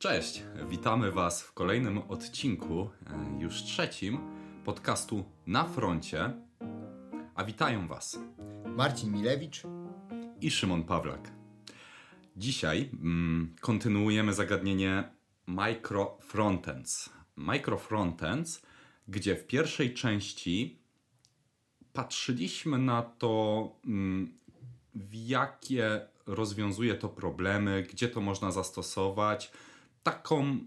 Cześć, witamy Was w kolejnym odcinku, e, już trzecim, podcastu Na Froncie. A witają Was Marcin Milewicz i Szymon Pawlak. Dzisiaj mm, kontynuujemy zagadnienie micro frontends. Micro frontends, gdzie w pierwszej części patrzyliśmy na to, mm, w jakie rozwiązuje to problemy, gdzie to można zastosować. Taką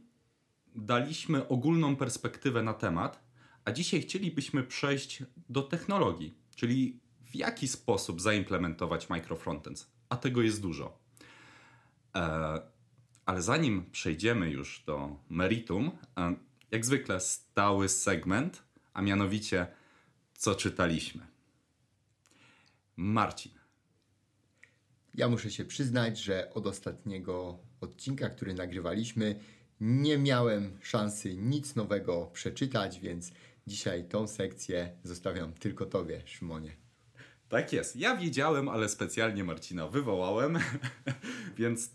daliśmy ogólną perspektywę na temat, a dzisiaj chcielibyśmy przejść do technologii, czyli w jaki sposób zaimplementować microfrontends, a tego jest dużo. E, ale zanim przejdziemy już do meritum, e, jak zwykle stały segment, a mianowicie co czytaliśmy. Marcin, Ja muszę się przyznać, że od ostatniego odcinka, który nagrywaliśmy, nie miałem szansy nic nowego przeczytać, więc dzisiaj tą sekcję zostawiam tylko Tobie, Szymonie. Tak jest. Ja wiedziałem, ale specjalnie Marcina wywołałem. Więc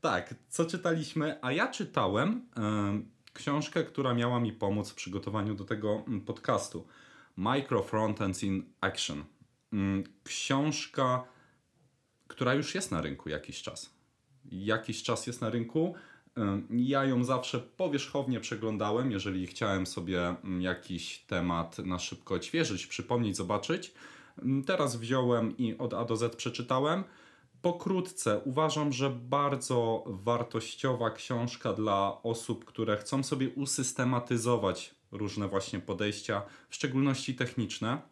tak, co czytaliśmy? A ja czytałem em, książkę, która miała mi pomóc w przygotowaniu do tego mm, podcastu. Micro Frontends in Action. Mm, Książka, która już jest na rynku jakiś czas. Jakiś czas jest na rynku. Ja ją zawsze powierzchownie przeglądałem, jeżeli chciałem sobie mm, jakiś temat na szybko odświeżyć, przypomnieć, zobaczyć. Teraz wziąłem i od A do Z przeczytałem. Pokrótce uważam, że bardzo wartościowa książka dla osób, które chcą sobie usystematyzować różne właśnie podejścia, w szczególności techniczne.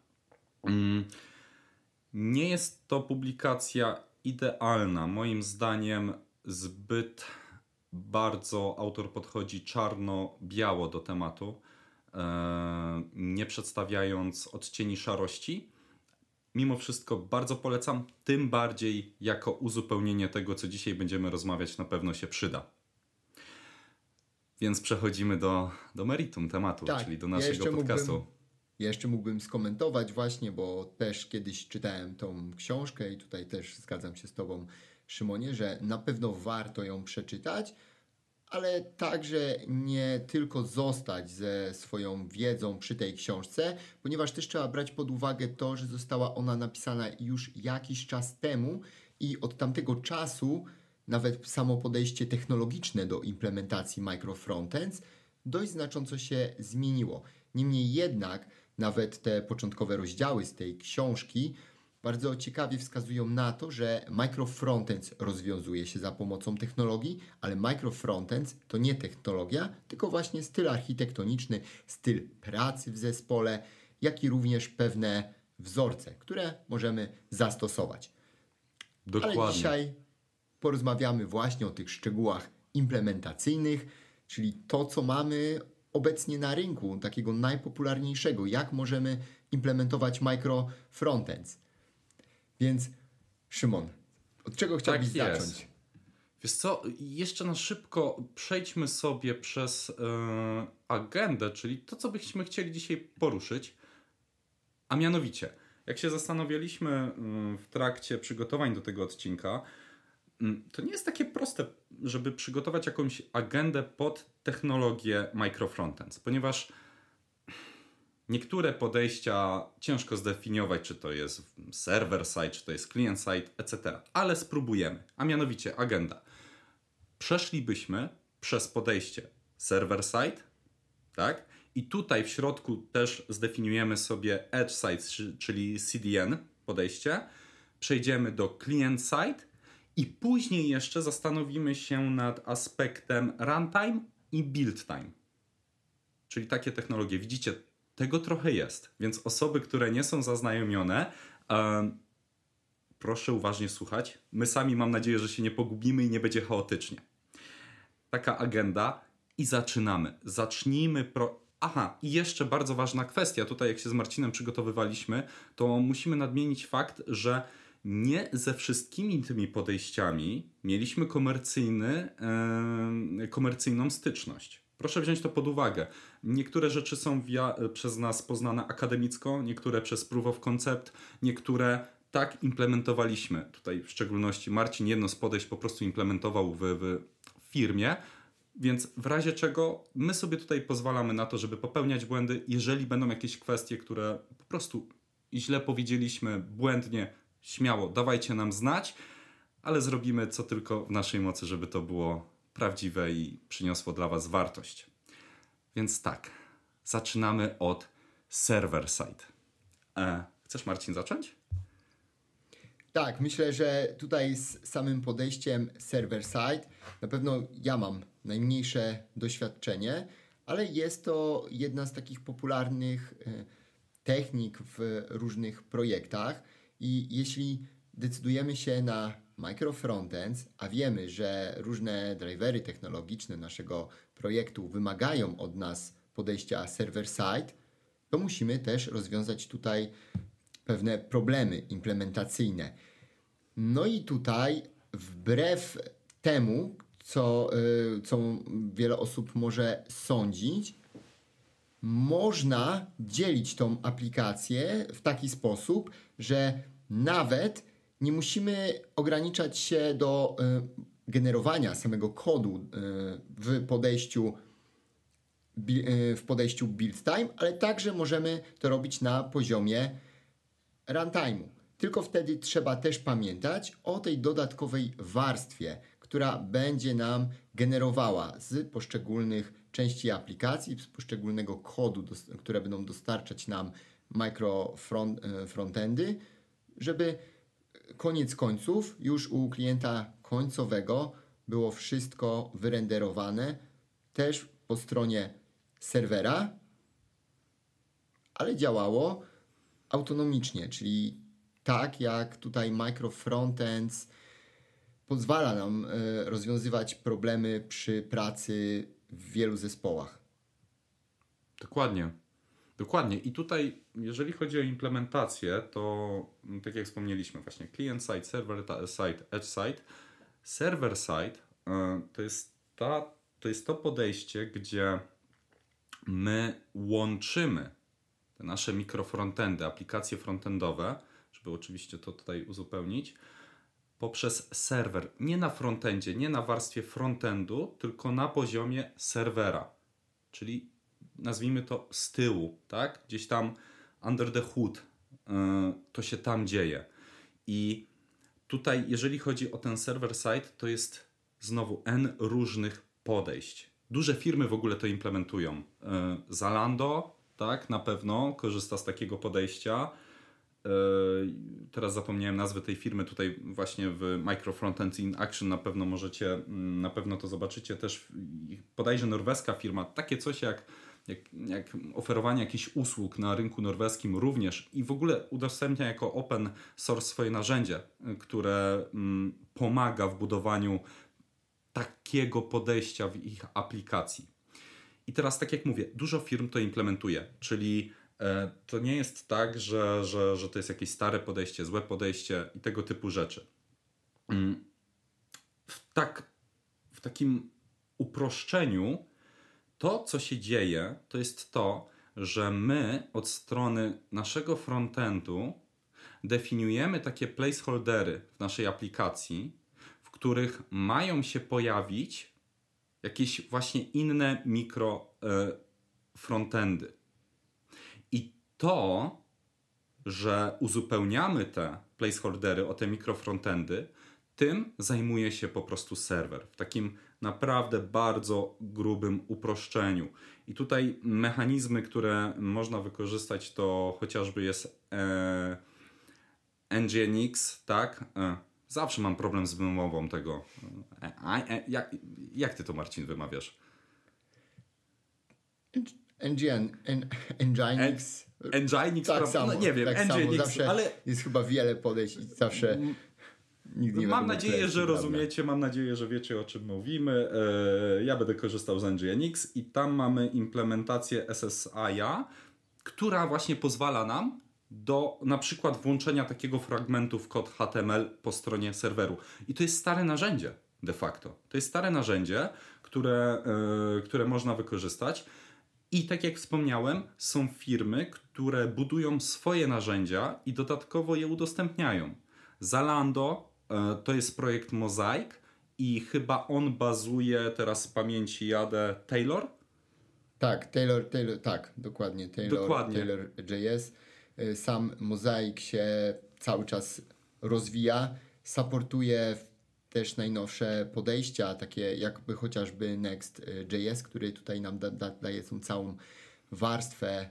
Nie jest to publikacja idealna. Moim zdaniem zbyt bardzo autor podchodzi czarno-biało do tematu, e, nie przedstawiając odcieni szarości. Mimo wszystko bardzo polecam, tym bardziej jako uzupełnienie tego, co dzisiaj będziemy rozmawiać, na pewno się przyda. Więc przechodzimy do, do meritum tematu, Tak, czyli do ja naszego jeszcze podcastu. mógłbym- Ja jeszcze mógłbym skomentować właśnie, bo też kiedyś czytałem tą książkę i tutaj też zgadzam się z Tobą, Szymonie, że na pewno warto ją przeczytać, ale także nie tylko zostać ze swoją wiedzą przy tej książce, ponieważ też trzeba brać pod uwagę to, że została ona napisana już jakiś czas temu i od tamtego czasu nawet samo podejście technologiczne do implementacji microfrontends dość znacząco się zmieniło. Niemniej jednak nawet te początkowe rozdziały z tej książki bardzo ciekawie wskazują na to, że microfrontends rozwiązuje się za pomocą technologii, ale microfrontends to nie technologia, tylko właśnie styl architektoniczny, styl pracy w zespole, jak i również pewne wzorce, które możemy zastosować. Dokładnie. Ale dzisiaj porozmawiamy właśnie o tych szczegółach implementacyjnych, czyli to, co mamy obecnie na rynku, takiego najpopularniejszego, jak możemy implementować micro frontends. Więc Szymon, od czego chciałbyś Tak jest. zacząć? Wiesz co, jeszcze na szybko przejdźmy sobie przez e, agendę, czyli to, co byśmy chcieli dzisiaj poruszyć. A mianowicie, jak się zastanawialiśmy mm, w trakcie przygotowań do tego odcinka, mm, to nie jest takie proste, żeby przygotować jakąś agendę pod technologię microfrontends, ponieważ niektóre podejścia ciężko zdefiniować, czy to jest server side, czy to jest client side, etc. Ale spróbujemy. A mianowicie agenda. Przeszlibyśmy przez podejście server side, tak? I tutaj w środku też zdefiniujemy sobie edge side, czy- czyli CDN podejście. Przejdziemy do client side i później jeszcze zastanowimy się nad aspektem runtime i build time. Czyli takie technologie. Widzicie, tego trochę jest. Więc osoby, które nie są zaznajomione, em, proszę uważnie słuchać. My sami mam nadzieję, że się nie pogubimy i nie będzie chaotycznie. Taka agenda i zaczynamy. Zacznijmy pro. Aha, i jeszcze bardzo ważna kwestia. Tutaj, jak się z Marcinem przygotowywaliśmy, to musimy nadmienić fakt, że nie ze wszystkimi tymi podejściami mieliśmy komercyjny, e, komercyjną styczność. Proszę wziąć to pod uwagę. Niektóre rzeczy są wia- przez nas poznane akademicko, niektóre przez proof of concept, niektóre tak implementowaliśmy. Tutaj w szczególności Marcin jedno z podejść po prostu implementował w, w firmie. Więc w razie czego my sobie tutaj pozwalamy na to, żeby popełniać błędy, jeżeli będą jakieś kwestie, które po prostu źle powiedzieliśmy, błędnie, śmiało, dawajcie nam znać, ale zrobimy co tylko w naszej mocy, żeby to było prawdziwe i przyniosło dla Was wartość. Więc tak, zaczynamy od server side. E, chcesz Marcin zacząć? Tak, myślę, że tutaj z samym podejściem server-side na pewno ja mam najmniejsze doświadczenie, ale jest to jedna z takich popularnych e, technik w różnych projektach i jeśli decydujemy się na micro frontends, a wiemy, że różne drivery technologiczne naszego projektu wymagają od nas podejścia server-side, to musimy też rozwiązać tutaj pewne problemy implementacyjne. No i tutaj, wbrew temu, co, y, co wiele osób może sądzić, można dzielić tą aplikację w taki sposób, że nawet nie musimy ograniczać się do y, generowania samego kodu y, w podejściu w podejściu build time, ale także możemy to robić na poziomie runtime'u. Tylko wtedy trzeba też pamiętać o tej dodatkowej warstwie, która będzie nam generowała z poszczególnych części aplikacji, z poszczególnego kodu, które będą dostarczać nam micro front, frontendy, żeby koniec końców już u klienta końcowego było wszystko wyrenderowane też po stronie serwera, ale działało autonomicznie, czyli tak jak tutaj micro frontends pozwala nam e, rozwiązywać problemy przy pracy w wielu zespołach. Dokładnie. Dokładnie. I tutaj, jeżeli chodzi o implementację, to mm, tak jak wspomnieliśmy, właśnie client side, server side, edge side. Server side e, to jest, ta, to jest to podejście, gdzie my łączymy te nasze mikrofrontendy, aplikacje frontendowe, żeby oczywiście to tutaj uzupełnić, poprzez serwer. Nie na frontendzie, nie na warstwie frontendu, tylko na poziomie serwera. Czyli nazwijmy to z tyłu, tak? Gdzieś tam under the hood yy, to się tam dzieje. I tutaj, jeżeli chodzi o ten server side, to jest znowu N różnych podejść. Duże firmy w ogóle to implementują. Yy, Zalando, tak, na pewno korzysta z takiego podejścia. Yy, teraz zapomniałem nazwy tej firmy, tutaj właśnie w Micro Frontend in Action na pewno możecie, mm, na pewno to zobaczycie też, bodajże norweska firma, takie coś jak, jak, jak oferowanie jakichś usług na rynku norweskim również i w ogóle udostępnia jako open source swoje narzędzie, które mm, pomaga w budowaniu takiego podejścia w ich aplikacji. I teraz, tak jak mówię, dużo firm to implementuje, czyli E, to nie jest tak, że, że, że to jest jakieś stare podejście, złe podejście i tego typu rzeczy. Mm. W, tak, w takim uproszczeniu, to co się dzieje, to jest to, że my od strony naszego frontendu definiujemy takie placeholdery w naszej aplikacji, w których mają się pojawić jakieś właśnie inne mikro e, frontendy. To, że uzupełniamy te placeholdery o te mikrofrontendy, tym zajmuje się po prostu serwer w takim naprawdę bardzo grubym uproszczeniu. I tutaj mechanizmy, które można wykorzystać, to chociażby jest e, Nginx, tak? E, zawsze mam problem z wymową tego. E, e, jak, jak ty to, Marcin, wymawiasz? NGN, Nginx. Nginx, tak samo, no nie wiem, tak Nginx, ale... Jest chyba wiele podejść i zawsze... Nigdy nie mam nadzieję, że rozumiecie, mam nadzieję, że wiecie o czym mówimy. E, ja będę korzystał z Nginx i tam mamy implementację SSI'a, która właśnie pozwala nam do na przykład włączenia takiego fragmentu w kod HTML po stronie serweru. I to jest stare narzędzie de facto. To jest stare narzędzie, które, e, które można wykorzystać. I tak jak wspomniałem, są firmy, które budują swoje narzędzia i dodatkowo je udostępniają. Zalando to jest projekt Mosaic i chyba on bazuje, teraz z pamięci jadę, Taylor? Tak, Taylor, Taylor tak, dokładnie, Taylor, Dokładnie. Taylor JS. Y, Sam Mozaik się cały czas rozwija, supportuje też najnowsze podejścia, takie jakby chociażby Next.js, który tutaj nam da, da, daje tą całą warstwę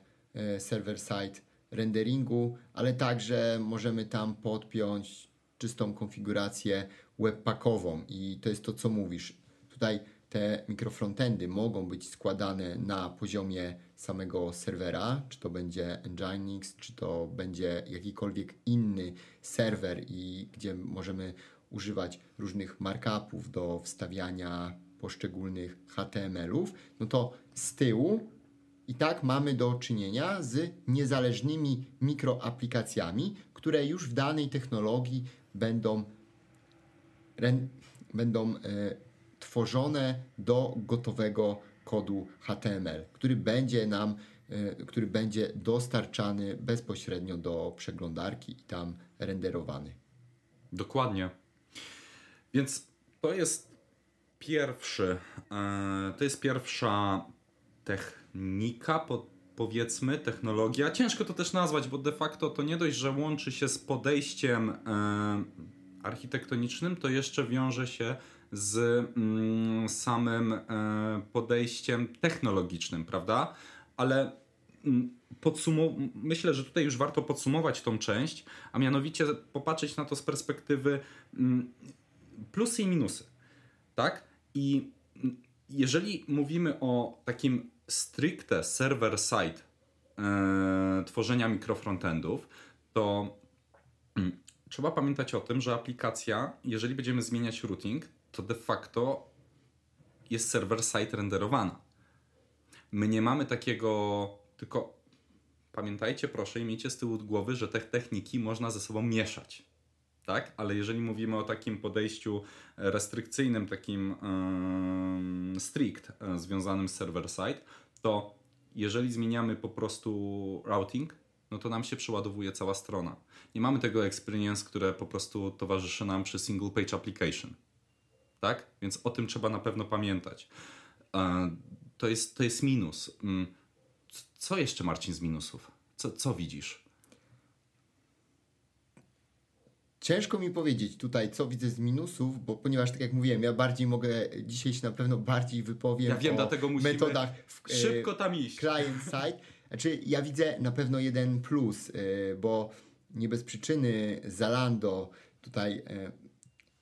server-side renderingu, ale także możemy tam podpiąć czystą konfigurację webpackową. I to jest to, co mówisz. Tutaj te mikrofrontendy mogą być składane na poziomie samego serwera, czy to będzie Nginx, czy to będzie jakikolwiek inny serwer i gdzie możemy używać różnych markupów do wstawiania poszczególnych HTML-ów, no to z tyłu i tak mamy do czynienia z niezależnymi mikroaplikacjami, które już w danej technologii będą, będą e, tworzone do gotowego kodu HTML, który będzie nam, e, który będzie dostarczany bezpośrednio do przeglądarki i tam renderowany. Dokładnie. Więc to jest pierwszy, e, to jest pierwsza technika, po, powiedzmy, technologia. Ciężko to też nazwać, bo de facto to nie dość, że łączy się z podejściem e, architektonicznym, to jeszcze wiąże się z mm, samym e, podejściem technologicznym, prawda? Ale mm, myślę, że tutaj już warto podsumować tą część, a mianowicie popatrzeć na to z perspektywy mm, plusy i minusy. Tak? I mm, jeżeli mówimy o takim stricte server-side e, tworzenia mikrofrontendów, to mm, trzeba pamiętać o tym, że aplikacja, jeżeli będziemy zmieniać routing, to de facto jest server-side renderowana. My nie mamy takiego, tylko pamiętajcie proszę i miejcie z tyłu głowy, że te techniki można ze sobą mieszać. Tak? Ale jeżeli mówimy o takim podejściu restrykcyjnym, takim strict, e, związanym z server-side, to jeżeli zmieniamy po prostu routing, no to nam się przeładowuje cała strona. Nie mamy tego experience, które po prostu towarzyszy nam przy single page application. Tak? Więc o tym trzeba na pewno pamiętać. E, to jest, to jest minus. Mm, co jeszcze, Marcin, z minusów? Co, co widzisz? Ciężko mi powiedzieć tutaj, co widzę z minusów, bo ponieważ, tak jak mówiłem, ja bardziej mogę, dzisiaj się na pewno bardziej wypowiem Ja wiem, o dlatego musimy metodach w, e, Szybko tam iść. client side. Znaczy, ja widzę na pewno jeden plus, e, bo nie bez przyczyny Zalando tutaj e,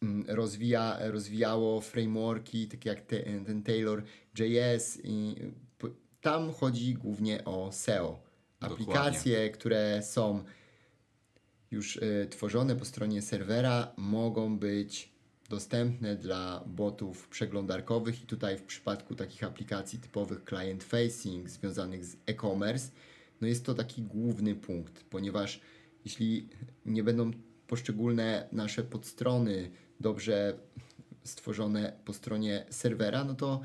mm, rozwija, rozwijało frameworki, takie jak te, ten Taylor JS i tam chodzi głównie o SEO. Dokładnie. Aplikacje, które są już y, tworzone po stronie serwera mogą być dostępne dla botów przeglądarkowych i tutaj w przypadku takich aplikacji typowych client facing związanych z e-commerce, no jest to taki główny punkt, ponieważ jeśli nie będą poszczególne nasze podstrony dobrze stworzone po stronie serwera, no to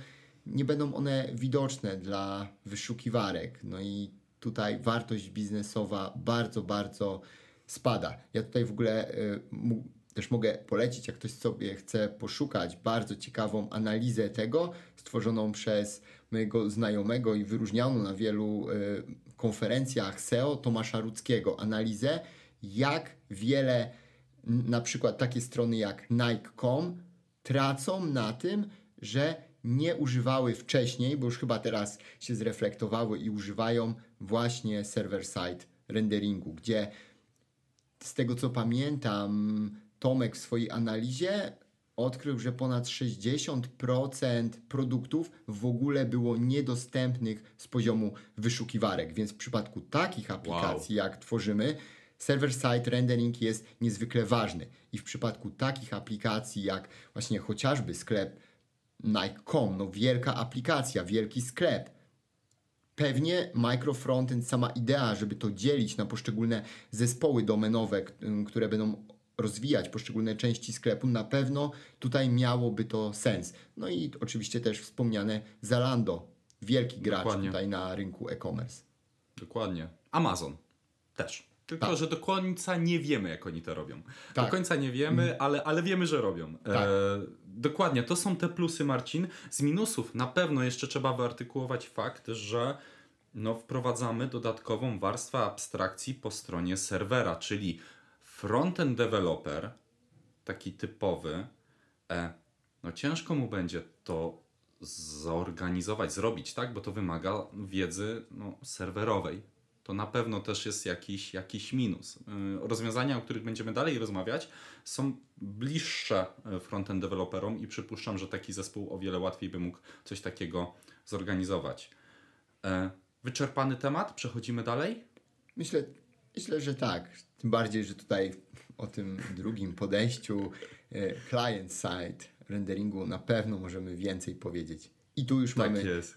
nie będą one widoczne dla wyszukiwarek. No i tutaj wartość biznesowa bardzo, bardzo spada. Ja tutaj w ogóle mu- też mogę polecić, jak ktoś sobie chce poszukać bardzo ciekawą analizę tego, stworzoną przez mojego znajomego i wyróżnianą na wielu y, konferencjach SEO Tomasza Rudzkiego. Analizę, jak wiele na przykład takie strony jak Nike.com tracą na tym, że nie używały wcześniej, bo już chyba teraz się zreflektowały i używają właśnie server-side renderingu, gdzie z tego co pamiętam, Tomek w swojej analizie odkrył, że ponad 60% produktów w ogóle było niedostępnych z poziomu wyszukiwarek. Więc w przypadku takich aplikacji, jak tworzymy, server-side rendering jest niezwykle ważny. I w przypadku takich aplikacji, jak właśnie chociażby sklep Nike.com, no wielka aplikacja, wielki sklep, Pewnie microfrontend, sama idea, żeby to dzielić na poszczególne zespoły domenowe, ym, które będą rozwijać poszczególne części sklepu, na pewno tutaj miałoby to sens. No i oczywiście też wspomniane Zalando, wielki gracz Dokładnie. tutaj na rynku e-commerce. Dokładnie. Amazon też. Tylko, Tak. że do końca nie wiemy, jak oni to robią. Tak. Do końca nie wiemy, ale, ale wiemy, że robią. Tak. E, dokładnie, to są te plusy, Marcin. Z minusów na pewno jeszcze trzeba wyartykułować fakt, że no, wprowadzamy dodatkową warstwę abstrakcji po stronie serwera, czyli frontend developer, taki typowy, e, no ciężko mu będzie to zorganizować, zrobić, tak? Bo to wymaga wiedzy no, serwerowej. To na pewno też jest jakiś, jakiś minus. Y, Rozwiązania, o których będziemy dalej rozmawiać, są bliższe y, frontend deweloperom i przypuszczam, że taki zespół o wiele łatwiej by mógł coś takiego zorganizować. E, Wyczerpany temat? Przechodzimy dalej? Myślę, myślę, że tak. Tym bardziej, że tutaj o tym drugim podejściu e, client side renderingu na pewno możemy więcej powiedzieć. I tu już mamy jest.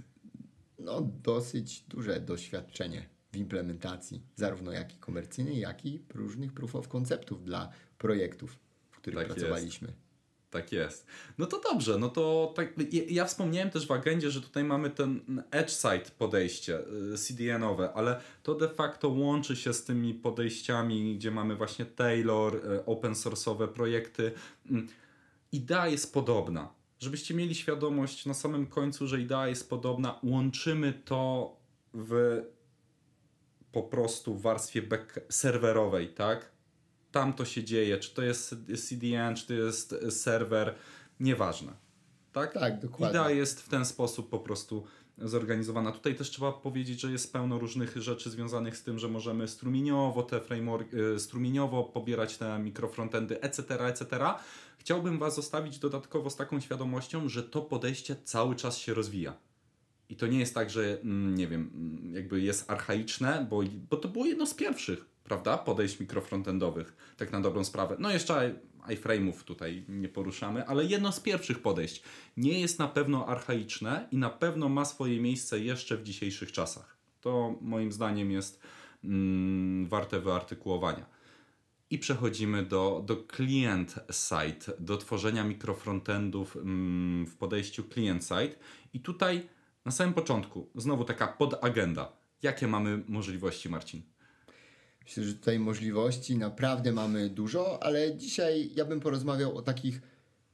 no, dosyć duże doświadczenie w implementacji, zarówno jak i komercyjnej, jak i różnych proof of conceptów dla projektów, w których Tak jest. pracowaliśmy. Tak jest. No to dobrze, no to tak, ja, ja wspomniałem też w agendzie, że tutaj mamy ten edge side podejście y, CDN-owe, ale to de facto łączy się z tymi podejściami, gdzie mamy właśnie Taylor, y, open source'owe projekty. Mm, Idea jest podobna. Żebyście mieli świadomość na samym końcu, że idea jest podobna, łączymy to w po prostu w warstwie back serwerowej, tak? Tam to się dzieje, czy to jest CDN, czy to jest serwer, nieważne. Tak? Tak, dokładnie. Idea jest w ten sposób po prostu zorganizowana. Tutaj też trzeba powiedzieć, że jest pełno różnych rzeczy związanych z tym, że możemy strumieniowo te framework, y, strumieniowo pobierać te mikrofrontendy, etc., etc. Chciałbym Was zostawić dodatkowo z taką świadomością, że to podejście cały czas się rozwija. I to nie jest tak, że mm, nie wiem, mm, jakby jest archaiczne, bo, bo to było jedno z pierwszych, prawda? Podejść mikrofrontendowych, tak na dobrą sprawę. No jeszcze iframe'ów tutaj nie poruszamy, ale jedno z pierwszych podejść. Nie jest na pewno archaiczne i na pewno ma swoje miejsce jeszcze w dzisiejszych czasach. To moim zdaniem jest mm, warte wyartykułowania. I przechodzimy do, do client side, do tworzenia mikrofrontendów mm, w podejściu client side. I tutaj na samym początku, znowu taka podagenda. Jakie mamy możliwości, Marcin? Myślę, że tutaj możliwości naprawdę mamy dużo, ale dzisiaj ja bym porozmawiał o takich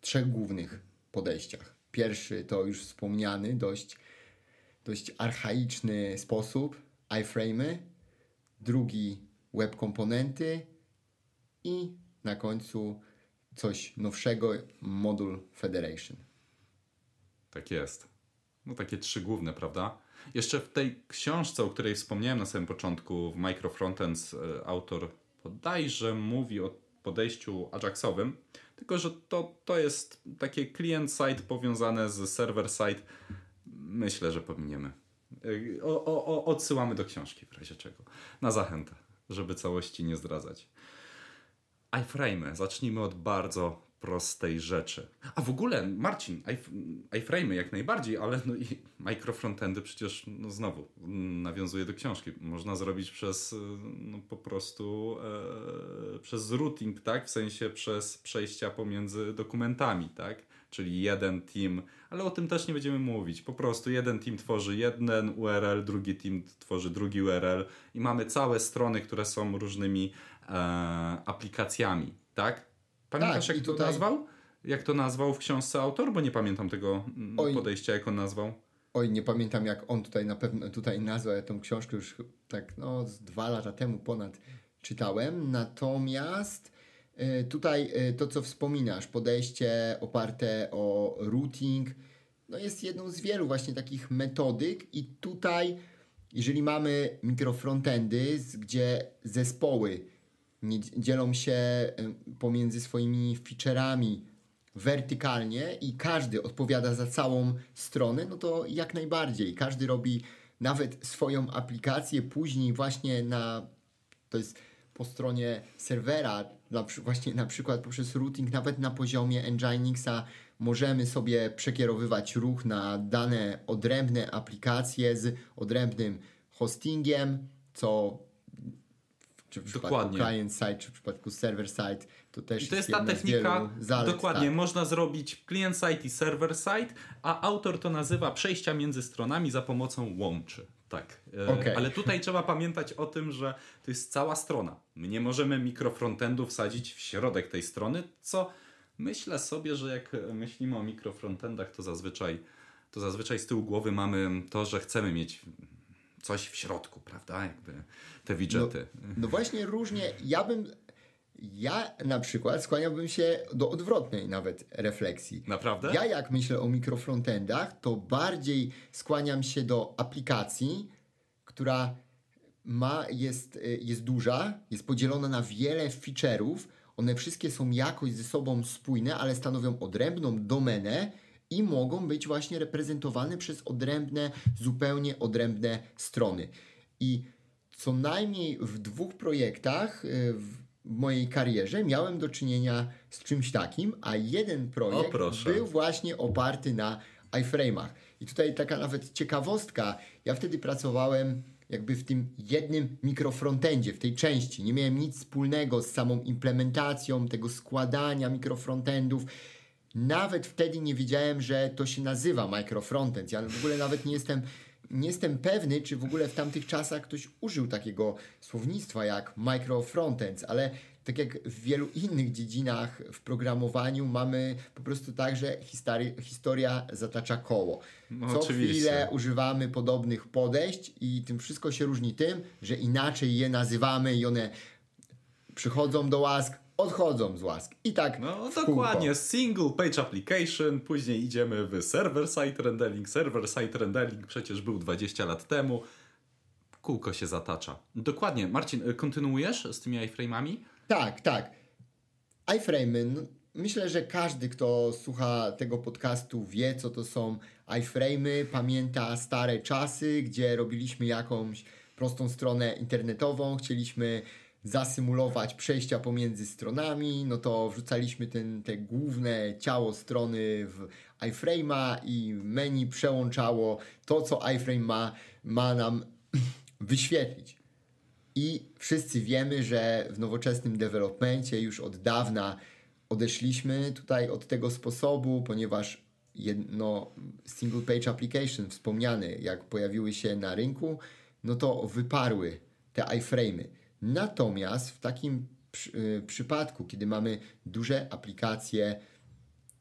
trzech głównych podejściach. Pierwszy to już wspomniany, dość, dość archaiczny sposób, iframe'y. Drugi web komponenty i na końcu coś nowszego, Module Federation. Tak jest. No takie trzy główne, prawda? Jeszcze w tej książce, o której wspomniałem na samym początku, w Micro Frontends, e, autor bodajże mówi o podejściu Ajaxowym, tylko że to, to jest takie client-side powiązane z server-side. Myślę, że pominiemy. E, O, o, o, odsyłamy do książki w razie czego. Na zachętę, żeby całości nie zdradzać. iframe'y. Zacznijmy od bardzo prostej rzeczy. A w ogóle, Marcin, if- iframe'y jak najbardziej, ale no i microfrontendy przecież, no znowu, mm, nawiązuje do książki. Można zrobić przez, y, no po prostu, e, przez routing, tak? W sensie przez przejścia pomiędzy dokumentami, tak? Czyli jeden team, ale o tym też nie będziemy mówić. Po prostu jeden team tworzy jeden URL, drugi team tworzy drugi URL i mamy całe strony, które są różnymi e, aplikacjami, tak? Pamiętasz, Tak, jak i to tutaj- nazwał? Jak to nazwał w książce autor? Bo nie pamiętam tego mm, Oj. podejścia, jak on nazwał. Oj, nie pamiętam jak on tutaj na pewno tutaj nazwał, ja tą książkę już tak no z dwa lata temu ponad czytałem, natomiast y, tutaj y, to co wspominasz, podejście oparte o routing, no jest jedną z wielu właśnie takich metodyk i tutaj jeżeli mamy mikrofrontendy, gdzie zespoły nie dz- dzielą się pomiędzy swoimi feature'ami wertykalnie i każdy odpowiada za całą stronę, no to jak najbardziej. Każdy robi nawet swoją aplikację później właśnie na to jest po stronie serwera, na, właśnie na przykład poprzez routing, nawet na poziomie Nginxa możemy sobie przekierowywać ruch na dane odrębne aplikacje z odrębnym hostingiem, co czy w przypadku Dokładnie. client side, czy w przypadku server side, to też I to jest ta jedna z technika, zalet, dokładnie, tak. można zrobić client-side i server-side, a autor to nazywa przejścia między stronami za pomocą łączy. Tak, e, Okej. ale tutaj trzeba pamiętać o tym, że to jest cała strona. My nie możemy mikrofrontendu wsadzić w środek tej strony, co myślę sobie, że jak myślimy o mikrofrontendach, to zazwyczaj, to zazwyczaj z tyłu głowy mamy to, że chcemy mieć coś w środku, prawda? Jakby te widgety. No właśnie różnie. Ja bym. Ja na przykład skłaniałbym się do odwrotnej nawet refleksji. Naprawdę? Ja jak myślę o mikrofrontendach, to bardziej skłaniam się do aplikacji, która ma, jest, y, jest duża, jest podzielona na wiele feature'ów. One wszystkie są jakoś ze sobą spójne, ale stanowią odrębną domenę i mogą być właśnie reprezentowane przez odrębne, zupełnie odrębne strony. I co najmniej w dwóch projektach y, w mojej karierze miałem do czynienia z czymś takim, a jeden projekt był właśnie oparty na iframe'ach. I tutaj taka nawet ciekawostka. Ja wtedy pracowałem jakby w tym jednym mikrofrontendzie, w tej części. Nie miałem nic wspólnego z samą implementacją tego składania mikrofrontendów. Nawet wtedy nie wiedziałem, że to się nazywa microfrontend. Ja w ogóle nawet nie jestem, nie jestem pewny, czy w ogóle w tamtych czasach ktoś użył takiego słownictwa jak microfrontends, ale tak jak w wielu innych dziedzinach w programowaniu mamy po prostu tak, że historia, historia zatacza koło. No, Co oczywiście. chwilę używamy podobnych podejść i tym wszystko się różni tym, że inaczej je nazywamy i one przychodzą do łask, odchodzą z łask. I tak No dokładnie, single page application, później idziemy w server-side rendering. Server-side rendering przecież był 20 lat temu. Kółko się zatacza. Dokładnie. Marcin, y, kontynuujesz z tymi iframe'ami? Tak, tak. iFrame'y. No, myślę, że każdy, kto słucha tego podcastu, wie, co to są iFrame'y, pamięta stare czasy, gdzie robiliśmy jakąś prostą stronę internetową, chcieliśmy zasymulować przejścia pomiędzy stronami, no to wrzucaliśmy ten, te główne ciało strony w iFrame'a i menu przełączało to, co iFrame ma, ma nam wyświetlić. I wszyscy wiemy, że w nowoczesnym developmencie już od dawna odeszliśmy tutaj od tego sposobu, ponieważ jedno single page application wspomniane, jak pojawiły się na rynku, no to wyparły te iframe'y. Natomiast w takim przy, y, przypadku, kiedy mamy duże aplikacje,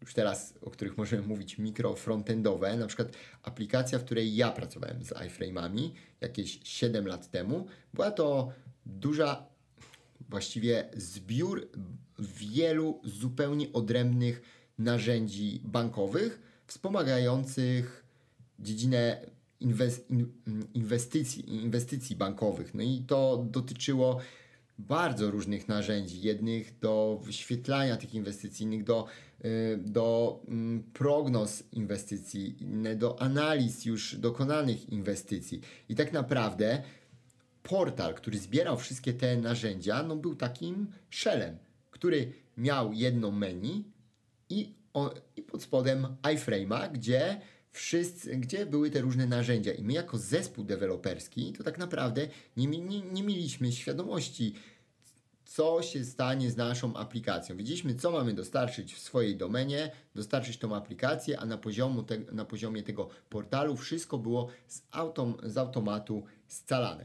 już teraz, o których możemy mówić mikro-frontendowe, na przykład aplikacja, w której ja pracowałem z iframe'ami jakieś 7 lat temu, była to duża, właściwie zbiór wielu zupełnie odrębnych narzędzi bankowych wspomagających dziedzinę inwestycji, inwestycji bankowych. No i to dotyczyło bardzo różnych narzędzi. Jednych do wyświetlania tych inwestycji, innych do, y, do mm, prognoz inwestycji, inne do analiz już dokonanych inwestycji. I tak naprawdę portal, który zbierał wszystkie te narzędzia, no był takim szelem, który miał jedno menu i, i pod spodem iframe'a, gdzie wszyscy, gdzie były te różne narzędzia. I my jako zespół deweloperski to tak naprawdę nie, nie, nie mieliśmy świadomości, co się stanie z naszą aplikacją. Wiedzieliśmy, co mamy dostarczyć w swojej domenie, dostarczyć tą aplikację, a na, poziomu te, na poziomie tego portalu wszystko było z, autom, z automatu scalane.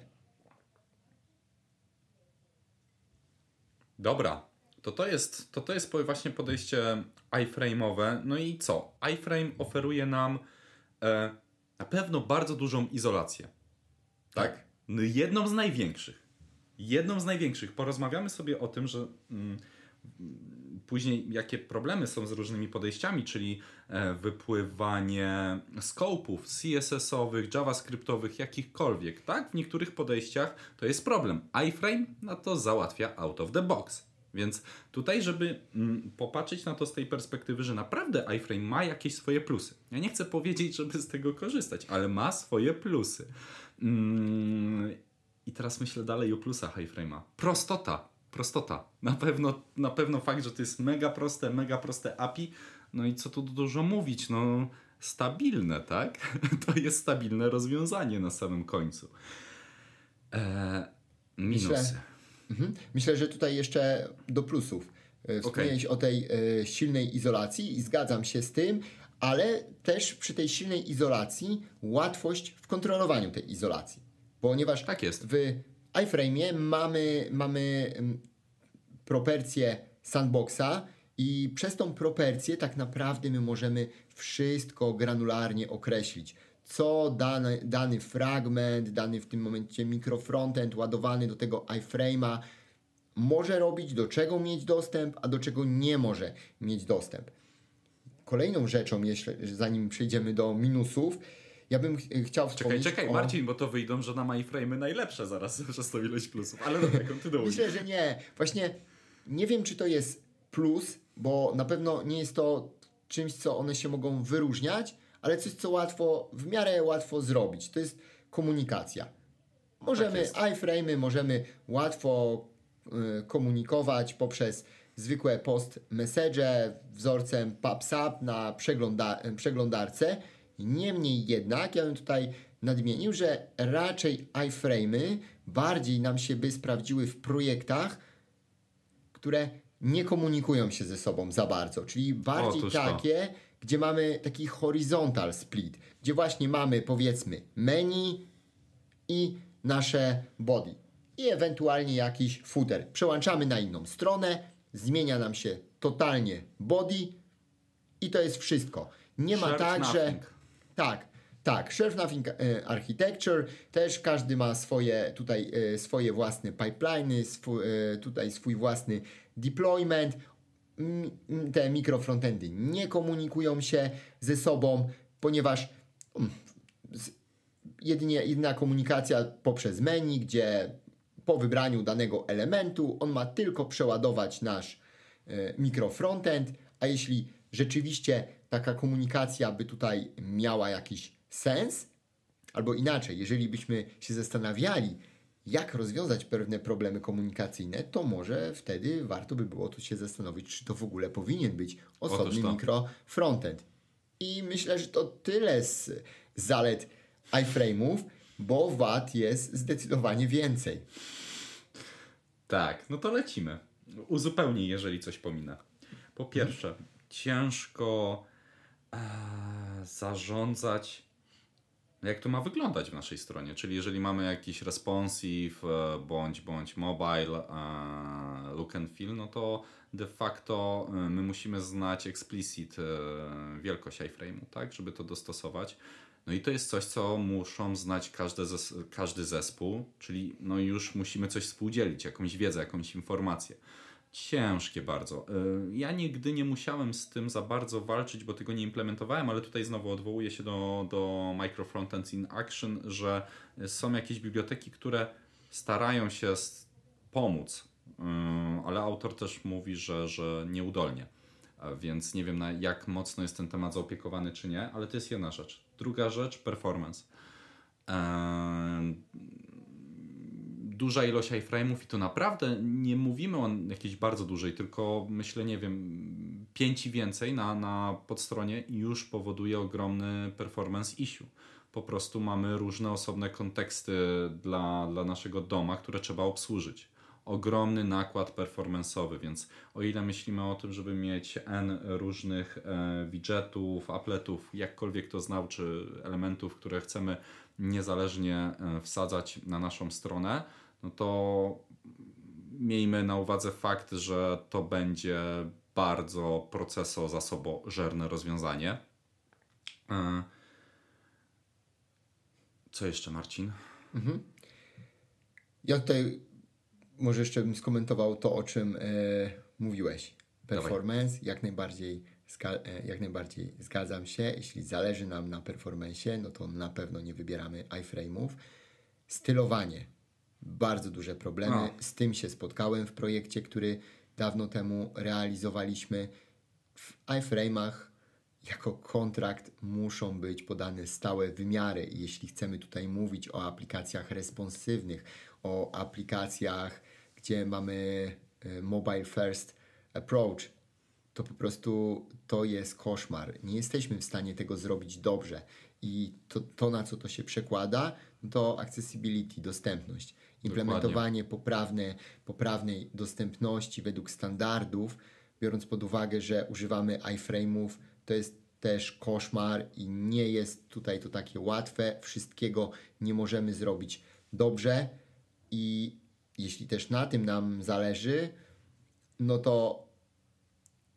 Dobra, to to jest, to to jest właśnie podejście iframe'owe. No i co? iframe oferuje nam e, na pewno bardzo dużą izolację. Tak? No, jedną z największych. Jedną z największych. Porozmawiamy sobie o tym, że mm, później jakie problemy są z różnymi podejściami, czyli e, wypływanie skopów CSS-owych, JavaScriptowych, jakichkolwiek. Tak? W niektórych podejściach to jest problem. iframe no to załatwia out of the box. Więc tutaj, żeby mm, popatrzeć na to z tej perspektywy, że naprawdę iframe ma jakieś swoje plusy. Ja nie chcę powiedzieć, żeby z tego korzystać, ale ma swoje plusy. Mm, I teraz myślę dalej o plusach iframe'a. Prostota. Prostota. Na pewno, na pewno fakt, że to jest mega proste, mega proste API. No i co tu dużo mówić, no stabilne, tak? To jest stabilne rozwiązanie na samym końcu. Eee, minusy. Myślę- Mhm. Myślę, że tutaj jeszcze do plusów. E, Wspomniałeś o tej e, silnej izolacji i zgadzam się z tym, ale też przy tej silnej izolacji łatwość w kontrolowaniu tej izolacji. Ponieważ Tak jest. w iframe'ie mamy, mamy mm, proporcję sandboxa i przez tą proporcję tak naprawdę my możemy wszystko granularnie określić. Co dany, dany fragment, dany w tym momencie mikrofrontend ładowany do tego iframe'a może robić, do czego mieć dostęp, a do czego nie może mieć dostęp. Kolejną rzeczą, jeśli, zanim przejdziemy do minusów, ja bym ch- chciał Czekaj, wspomnieć czekaj, o... Marcin, bo to wyjdą, że na iframe'y najlepsze zaraz przez tą ilość plusów. Ale dobra, kontynuuj. Myślę, że nie. Właśnie nie wiem, czy to jest plus, bo na pewno nie jest to czymś, co one się mogą wyróżniać, ale coś, co łatwo, w miarę łatwo zrobić. To jest komunikacja. Możemy jest. iframe'y, możemy łatwo y, komunikować poprzez zwykłe post message wzorcem PubSub na przegląda przeglądarce. Niemniej jednak, ja bym tutaj nadmienił, że raczej iframe'y bardziej nam się by sprawdziły w projektach, które nie komunikują się ze sobą za bardzo, czyli bardziej Otóż to. Gdzie mamy taki horizontal split, gdzie właśnie mamy powiedzmy menu i nasze body i ewentualnie jakiś footer. Przełączamy na inną stronę, zmienia nam się totalnie body i to jest wszystko. Nie ma tak, że tak, tak, Shared Nothing e, Architecture, też każdy ma swoje tutaj e, swoje własne pipeliny, e, tutaj swój własny deployment. Te mikrofrontendy nie komunikują się ze sobą, ponieważ mm, jedynie jedyna komunikacja poprzez menu, gdzie po wybraniu danego elementu on ma tylko przeładować nasz e, mikrofrontend, a jeśli rzeczywiście taka komunikacja by tutaj miała jakiś sens, albo inaczej, jeżeli byśmy się zastanawiali, jak rozwiązać pewne problemy komunikacyjne, to może wtedy warto by było tu się zastanowić, czy to w ogóle powinien być osobny Otóż to. mikrofrontend. I myślę, że to tyle z zalet iframe'ów, bo wad jest zdecydowanie więcej. Tak, no to lecimy. Uzupełnij, jeżeli coś pominę. Po pierwsze, ciężko e, zarządzać, jak to ma wyglądać w naszej stronie. Czyli jeżeli mamy jakiś responsive e, bądź, bądź mobile e, look and feel, no to de facto e, my musimy znać explicit wielkość iframe'u, tak, żeby to dostosować. No i to jest coś, co muszą znać każde zes każdy zespół, czyli no już musimy coś współdzielić, jakąś wiedzę, jakąś informację. Ciężkie bardzo. Y, Ja nigdy nie musiałem z tym za bardzo walczyć, bo tego nie implementowałem, ale tutaj znowu odwołuję się do, do Micro Frontends in Action, że są jakieś biblioteki, które starają się pomóc, y, ale autor też mówi, że, że nieudolnie. A Więc nie wiem, na jak mocno jest ten temat zaopiekowany, czy nie, ale to jest jedna rzecz. Druga rzecz, performance. Duża ilość iframe'ów i to naprawdę nie mówimy o jakiejś bardzo dużej, tylko myślę, nie wiem, pięć i więcej na, na podstronie już powoduje ogromny performance issue. Po prostu mamy różne osobne konteksty dla, dla naszego doma, które trzeba obsłużyć. Ogromny nakład performance'owy, więc o ile myślimy o tym, żeby mieć N różnych e, widgetów, appletów, jakkolwiek to znał, czy elementów, które chcemy niezależnie e, wsadzać na naszą stronę, no to miejmy na uwadze fakt, że to będzie bardzo proceso-zasobożerne rozwiązanie. E, Co jeszcze, Marcin? Ja tutaj może jeszcze bym skomentował to, o czym e, mówiłeś. Performance, jak najbardziej, e, jak najbardziej zgadzam się. Jeśli zależy nam na performance, no to na pewno nie wybieramy iframe'ów. Stylowanie. Bardzo duże problemy. No. Z tym się spotkałem w projekcie, który dawno temu realizowaliśmy. W iframe'ach jako kontrakt muszą być podane stałe wymiary. Jeśli chcemy tutaj mówić o aplikacjach responsywnych, o aplikacjach, gdzie mamy e, mobile first approach, to po prostu to jest koszmar. Nie jesteśmy w stanie tego zrobić dobrze. I to, to na co to się przekłada, no to accessibility, dostępność. Implementowanie poprawne, poprawnej dostępności według standardów, biorąc pod uwagę, że używamy iframe'ów, to jest też koszmar i nie jest tutaj to takie łatwe. Wszystkiego nie możemy zrobić dobrze i jeśli też na tym nam zależy, no to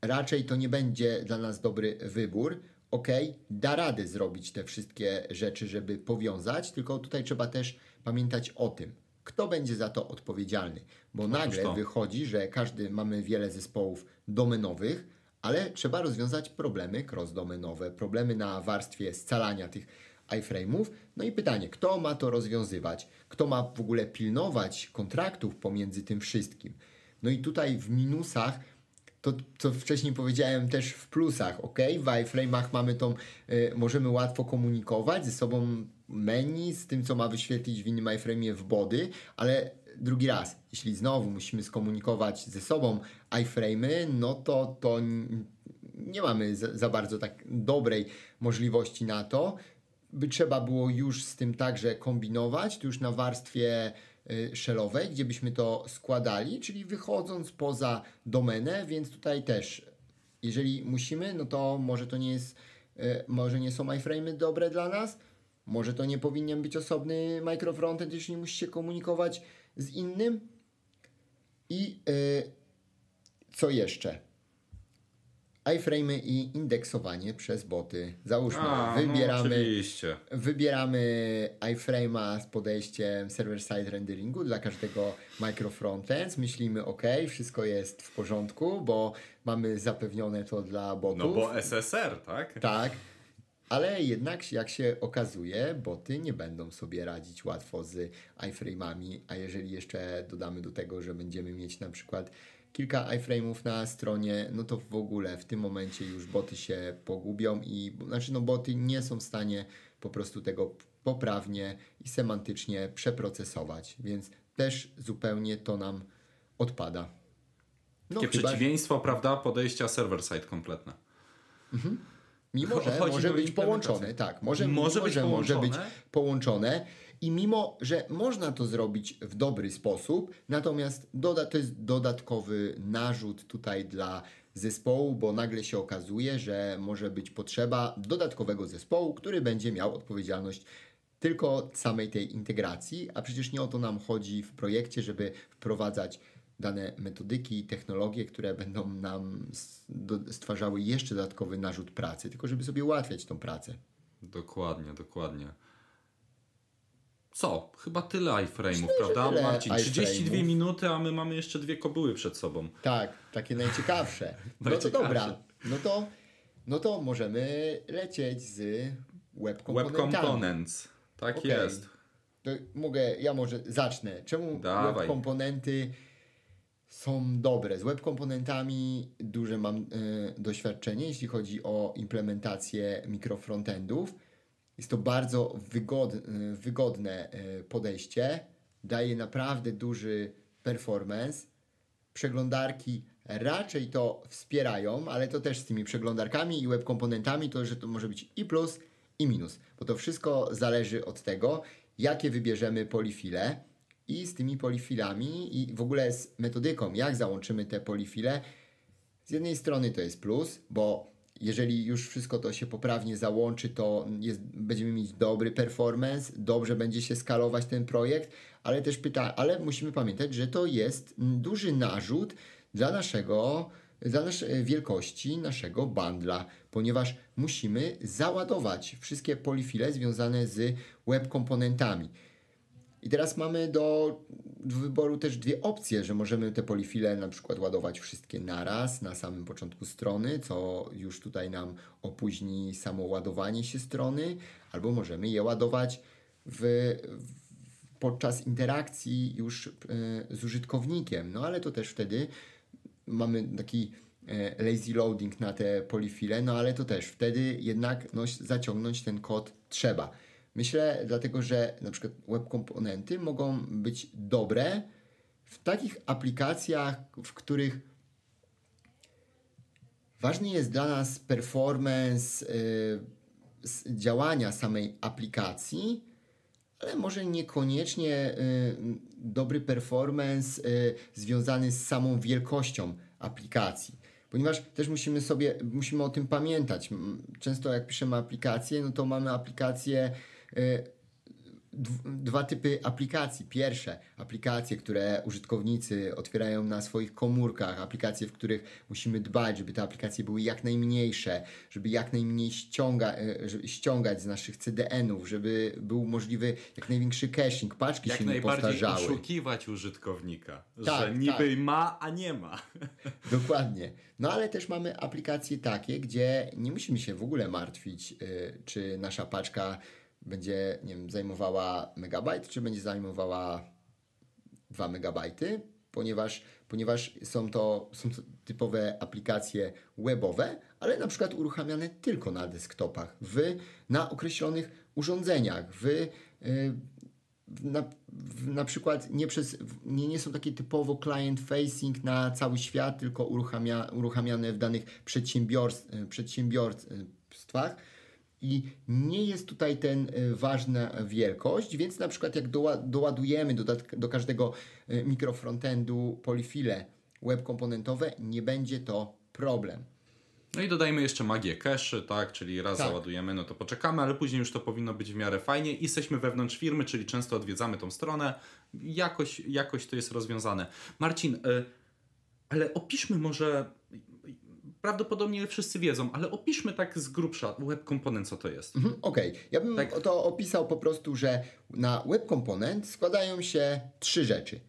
raczej to nie będzie dla nas dobry wybór. Ok, da radę zrobić te wszystkie rzeczy, żeby powiązać, tylko tutaj trzeba też pamiętać o tym, kto będzie za to odpowiedzialny, bo nagle to. wychodzi, że każdy mamy wiele zespołów domenowych, ale trzeba rozwiązać problemy cross-domenowe, problemy na warstwie scalania tych iframe'ów. No i pytanie, kto ma to rozwiązywać? Kto ma w ogóle pilnować kontraktów pomiędzy tym wszystkim? No i tutaj w minusach to, co wcześniej powiedziałem, też w plusach, ok? W iframe'ach mamy tą, y, możemy łatwo komunikować ze sobą menu, z tym, co ma wyświetlić w innym iframe'ie w body, ale drugi raz, jeśli znowu musimy skomunikować ze sobą iframe'y, no to, to nie mamy za, za bardzo tak dobrej możliwości na to. By trzeba było już z tym także kombinować, to już na warstwie y, shellowej, gdzie byśmy to składali, czyli wychodząc poza domenę, więc tutaj też, jeżeli musimy, no to może to nie jest, y, może nie są iframe'y dobre dla nas, może to nie powinien być osobny microfrontend, jeśli musi się komunikować z innym. I yy, co jeszcze? iframe'y i indeksowanie przez boty. Załóżmy, A, wybieramy, no wybieramy iframe'a z podejściem server-side renderingu dla każdego microfrontend. Myślimy, ok, wszystko jest w porządku, bo mamy zapewnione to dla botów. No bo SSR, tak? Tak. Ale jednak, jak się okazuje, boty nie będą sobie radzić łatwo z iframe'ami, a jeżeli jeszcze dodamy do tego, że będziemy mieć na przykład kilka iframe'ów na stronie, no to w ogóle w tym momencie już boty się pogubią i znaczy no boty nie są w stanie po prostu tego poprawnie i semantycznie przeprocesować, więc też zupełnie to nam odpada. No, Takie chyba... przeciwieństwo, prawda, podejścia server-side kompletne. Mhm. Mimo, że Chodzi może być połączone, tak, może, może, być, że może być połączone i mimo, że można to zrobić w dobry sposób, natomiast doda, to jest dodatkowy narzut tutaj dla zespołu, bo nagle się okazuje, że może być potrzeba dodatkowego zespołu, który będzie miał odpowiedzialność tylko samej tej integracji, a przecież nie o to nam chodzi w projekcie, żeby wprowadzać dane metodyki, technologie, które będą nam stwarzały jeszcze dodatkowy narzut pracy, tylko żeby sobie ułatwiać tą pracę. Dokładnie, dokładnie. Co? Chyba tyle iframe'ów, prawda? Marcin, 32 minuty, a my mamy jeszcze dwie kobyły przed sobą. Tak, takie najciekawsze. No to dobra, no to, no to możemy lecieć z web komponentami. Web components, tak okay. jest. To mogę, ja może zacznę. Czemu Dawaj. web komponenty są dobre. Z web komponentami duże mam y, doświadczenie, jeśli chodzi o implementację mikrofrontendów. Jest to bardzo wygodne, wygodne podejście. Daje naprawdę duży performance. Przeglądarki raczej to wspierają, ale to też z tymi przeglądarkami i web komponentami to, że to może być i plus, i minus, bo to wszystko zależy od tego, jakie wybierzemy polifile i z tymi polifilami i w ogóle z metodyką, jak załączymy te polifile. Z jednej strony to jest plus, bo jeżeli już wszystko to się poprawnie załączy, to jest, będziemy mieć dobry performance, dobrze będzie się skalować ten projekt, ale też pyta, ale musimy pamiętać, że to jest duży narzut dla naszego dla naszej wielkości naszego bundla, ponieważ musimy załadować wszystkie polifile związane z web komponentami. I teraz mamy do wyboru też dwie opcje, że możemy te polifile na przykład ładować wszystkie naraz na samym początku strony, co już tutaj nam opóźni samo ładowanie się strony, albo możemy je ładować w, w podczas interakcji już y, z użytkownikiem. No ale to też wtedy mamy taki e, lazy loading na te polifile, no ale to też wtedy jednak no, zaciągnąć ten kod trzeba. Myślę dlatego, że na przykład web komponenty mogą być dobre w takich aplikacjach, w których ważny jest dla nas performance yy, działania samej aplikacji, ale może niekoniecznie yy, dobry performance yy, związany z samą wielkością aplikacji. ponieważ też musimy sobie, musimy o tym pamiętać. Często jak piszemy aplikacje, no to mamy aplikacje y, dw- dwa typy aplikacji. Pierwsze, aplikacje, które użytkownicy otwierają na swoich komórkach, aplikacje, w których musimy dbać, żeby te aplikacje były jak najmniejsze, żeby jak najmniej ściąga, e, żeby ściągać z naszych CDN-ów, żeby był możliwy jak największy caching, paczki Jak się nie najbardziej powtarzały. oszukiwać użytkownika, że Tak, niby tak. ma, a nie ma. Dokładnie. No ale też mamy aplikacje takie, gdzie nie musimy się w ogóle martwić, y, czy nasza paczka będzie nie wiem, zajmowała megabajt, czy będzie zajmowała 2 megabajty, ponieważ, ponieważ są, to, są to typowe aplikacje webowe, ale na przykład uruchamiane tylko na desktopach, w, na określonych urządzeniach, w, y, na, na przykład nie, przez, nie, nie są takie typowo client facing na cały świat, tylko uruchamia, uruchamiane w danych przedsiębiorstw, przedsiębiorstwach. I nie jest tutaj ten e, ważna wielkość, więc na przykład jak doła, doładujemy do, do każdego e, mikrofrontendu polifile web komponentowe, nie będzie to problem. No i dodajmy jeszcze magię cache, tak, czyli raz Tak. załadujemy, no to poczekamy, ale później już to powinno być w miarę fajnie. I Jesteśmy wewnątrz firmy, czyli często odwiedzamy tą stronę. Jakoś, jakoś to jest rozwiązane. Marcin, y, ale opiszmy może, prawdopodobnie wszyscy wiedzą, ale opiszmy tak z grubsza web komponent, co to jest. Mhm, Okej, ja bym Tak. to opisał po prostu, że na web komponent składają się trzy rzeczy.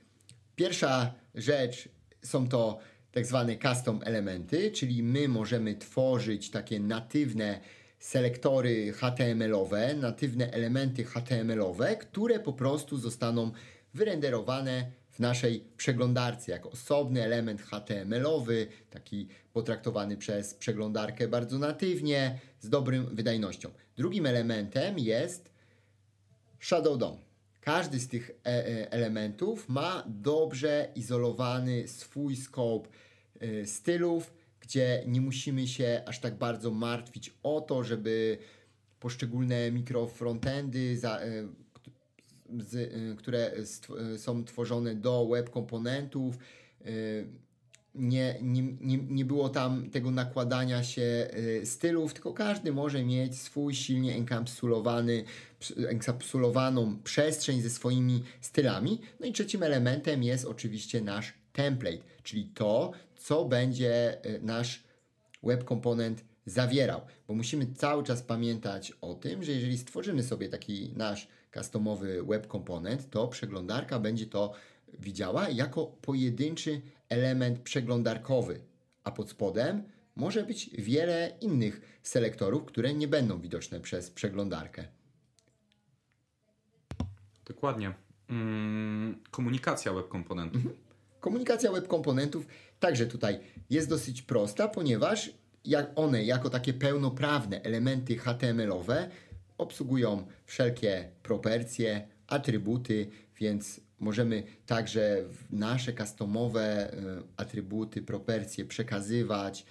Pierwsza rzecz są to tak zwane custom elementy, czyli my możemy tworzyć takie natywne selektory HTML-owe, natywne elementy HTML-owe, które po prostu zostaną wyrenderowane w naszej przeglądarce jako osobny element HTML-owy, taki potraktowany przez przeglądarkę bardzo natywnie, z dobrym wydajnością. Drugim elementem jest Shadow DOM. Każdy z tych e, e, elementów ma dobrze izolowany swój scope e, stylów, gdzie nie musimy się aż tak bardzo martwić o to, żeby poszczególne mikrofrontendy, za, z, e, które e, są tworzone do web komponentów, e, nie, nie, nie, nie było tam tego nakładania się y, stylów, tylko każdy może mieć swój silnie enkapsulowany, ps- enkapsulowaną przestrzeń ze swoimi stylami. No i trzecim elementem jest oczywiście nasz template, czyli to, co będzie y, nasz web komponent zawierał, bo musimy cały czas pamiętać o tym, że jeżeli stworzymy sobie taki nasz customowy web komponent, to przeglądarka będzie to widziała jako pojedynczy element przeglądarkowy, a pod spodem może być wiele innych selektorów, które nie będą widoczne przez przeglądarkę. Dokładnie. Mm, komunikacja web komponentów. Komunikacja web komponentów także tutaj jest dosyć prosta, ponieważ jak one jako takie pełnoprawne elementy HTML-owe obsługują wszelkie propercje, atrybuty, więc możemy także nasze customowe y, atrybuty, propercje przekazywać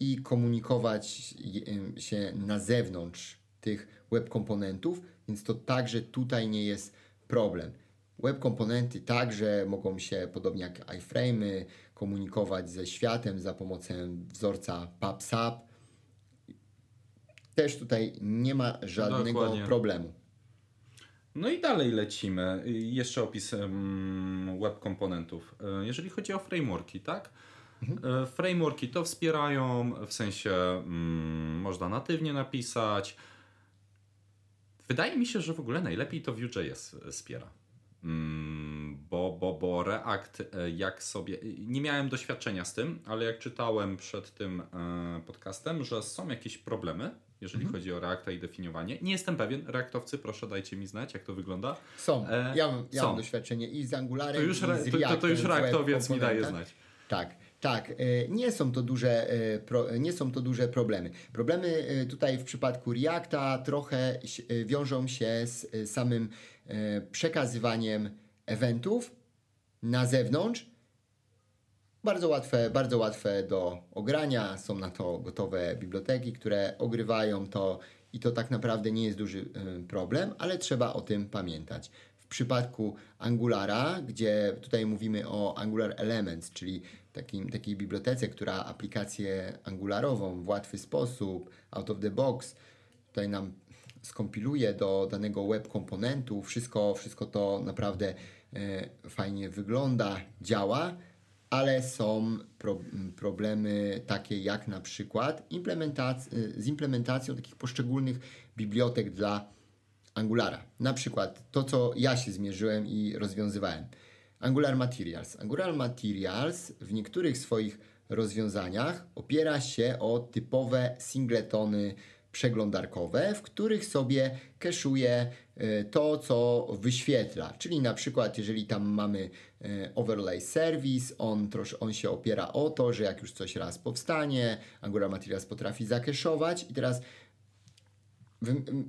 i komunikować y, się na zewnątrz tych web komponentów, więc to także tutaj nie jest problem. Web komponenty także mogą się, podobnie jak iframe'y, komunikować ze światem za pomocą wzorca PubSub. Też tutaj nie ma żadnego Dokładnie. problemu. No i dalej lecimy. Jeszcze opis web komponentów. Y, Jeżeli chodzi o frameworki, tak? Y, Frameworki to wspierają, w sensie mm, można natywnie napisać. Wydaje mi się, że w ogóle najlepiej to Vue.js wspiera. Mm, Bo, bo, bo React, e, jak sobie. Nie miałem doświadczenia z tym, ale jak czytałem przed tym e, podcastem, że są jakieś problemy, jeżeli Mhm. chodzi o Reacta i definiowanie. Nie jestem pewien. Reactowcy, proszę dajcie mi znać, jak to wygląda. Są. E, ja mam, ja są. mam doświadczenie i z Angularem, To już, i z re, to, to, Reactem już Reactowiec mi daje znać. Tak, tak. e, Nie są to duże, e, nie są to duże problemy. Problemy e, tutaj w przypadku Reacta trochę wiążą się z samym przekazywaniem eventów na zewnątrz. Bardzo łatwe, bardzo łatwe do ogrania. Są na to gotowe biblioteki, które ogrywają to i to tak naprawdę nie jest duży e, problem, ale trzeba o tym pamiętać. W przypadku Angulara, gdzie tutaj mówimy o Angular Elements, czyli takim, takiej bibliotece, która aplikację angularową w łatwy sposób, out of the box, tutaj nam skompiluje do danego web komponentu. Wszystko, wszystko to naprawdę e, fajnie wygląda, działa, ale są pro, problemy takie jak na przykład implementac- z implementacją takich poszczególnych bibliotek dla Angulara. Na przykład to, co ja się zmierzyłem i rozwiązywałem. Angular Materials. Angular Materials w niektórych swoich rozwiązaniach opiera się o typowe singletony przeglądarkowe, w których sobie keszuje e, to, co wyświetla. Czyli na przykład, jeżeli tam mamy e, overlay service, on, trosz, on się opiera o to, że jak już coś raz powstanie, Angular Materials potrafi zakeszować i teraz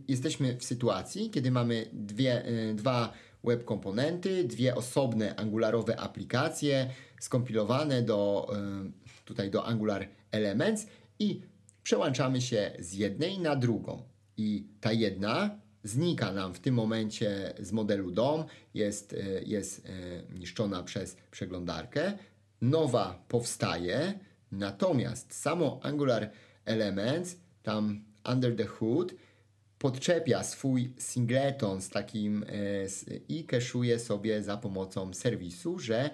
jesteśmy w sytuacji, kiedy mamy dwie, e, dwa web komponenty, dwie osobne angularowe aplikacje skompilowane do, tutaj do Angular Elements i przełączamy się z jednej na drugą. I ta jedna znika nam w tym momencie z modelu DOM, jest, e, jest e, niszczona przez przeglądarkę, nowa powstaje, natomiast samo Angular Elements, tam under the hood, podczepia swój singleton z takim e, i keszuje sobie za pomocą serwisu, że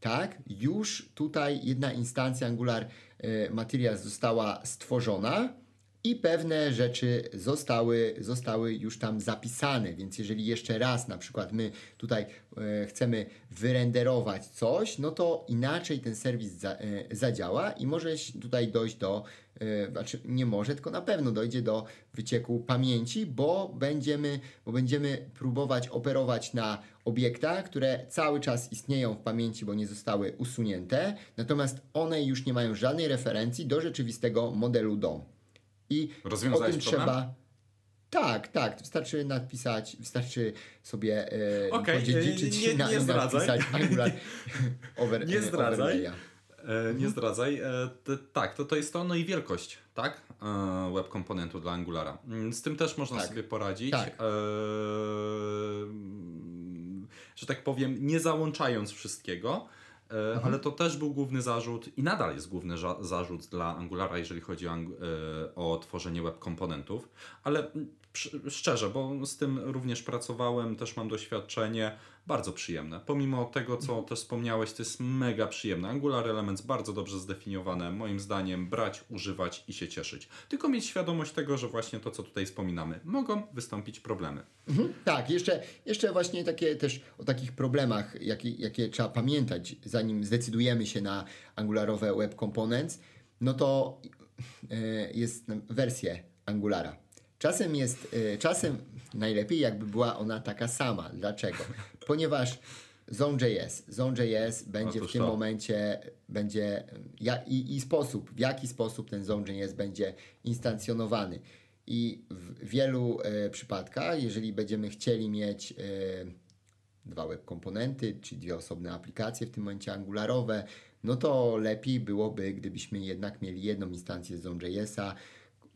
tak, już tutaj jedna instancja Angular E, materiał została stworzona i pewne rzeczy zostały, zostały już tam zapisane, więc jeżeli jeszcze raz na przykład my tutaj e, chcemy wyrenderować coś, no to inaczej ten serwis za, e, zadziała i może tutaj dojść do, e, znaczy nie może, tylko na pewno dojdzie do wycieku pamięci, bo będziemy, bo będziemy próbować operować na obiektach, które cały czas istnieją w pamięci, bo nie zostały usunięte, natomiast one już nie mają żadnej referencji do rzeczywistego modelu DOM. I o tym trzeba. Tak, tak. Wystarczy napisać, wystarczy sobie e, okay, podziedziczyć nie, nie, nie na, napisać Angular over, Nie zdradzaj. E, nie zdradzaj. E, tak, to, to jest to, no i wielkość, tak? E, web komponentu dla Angulara. Mm, z tym też można tak. sobie poradzić. Tak. E, że tak powiem, nie załączając wszystkiego. E, mhm. Ale to też był główny zarzut i nadal jest główny zarzut dla Angulara, jeżeli chodzi o, e, o tworzenie web komponentów. Ale szczerze, bo z tym również pracowałem, też mam doświadczenie, bardzo przyjemne. Pomimo tego, co też wspomniałeś, to jest mega przyjemne. Angular Elements bardzo dobrze zdefiniowane, moim zdaniem brać, używać i się cieszyć. Tylko mieć świadomość tego, że właśnie to, co tutaj wspominamy, mogą wystąpić problemy. Mhm, tak, jeszcze, jeszcze właśnie takie też o takich problemach, jakie, jakie trzeba pamiętać, zanim zdecydujemy się na Angularowe Web Components, no to yy, jest wersja Angulara Czasem jest, y, czasem najlepiej jakby była ona taka sama. Dlaczego? Ponieważ Zone.js, Zone.js będzie w tym to. momencie, będzie ja, i, i sposób, w jaki sposób ten Zone.js będzie instancjonowany. I w wielu e, przypadkach, jeżeli będziemy chcieli mieć e, dwa web komponenty, czy dwie osobne aplikacje, w tym momencie angularowe, no to lepiej byłoby, gdybyśmy jednak mieli jedną instancję Zone.jsa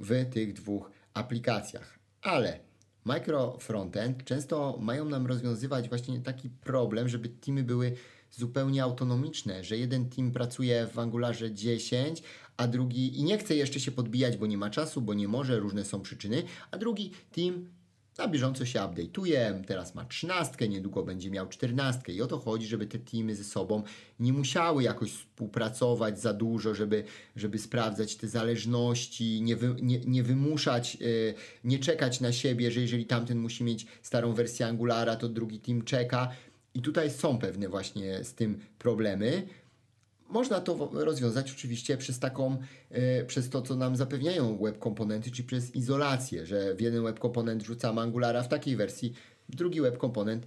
w tych dwóch aplikacjach. Ale micro frontend często mają nam rozwiązywać właśnie taki problem, żeby teamy były zupełnie autonomiczne, że jeden team pracuje w Angularze 10, a drugi i nie chce jeszcze się podbijać, bo nie ma czasu, bo nie może, różne są przyczyny, a drugi team na bieżąco się update'uje, teraz ma trzynastkę, niedługo będzie miał czternastkę i o to chodzi, żeby te teamy ze sobą nie musiały jakoś współpracować za dużo, żeby, żeby sprawdzać te zależności, nie, wy, nie, nie wymuszać, yy, nie czekać na siebie, że jeżeli tamten musi mieć starą wersję Angulara, to drugi team czeka. I tutaj są pewne właśnie z tym problemy. Można to rozwiązać oczywiście przez taką, yy, przez to, co nam zapewniają web komponenty, czy przez izolację, że w jeden web komponent wrzucamy Angulara w takiej wersji, w drugi web komponent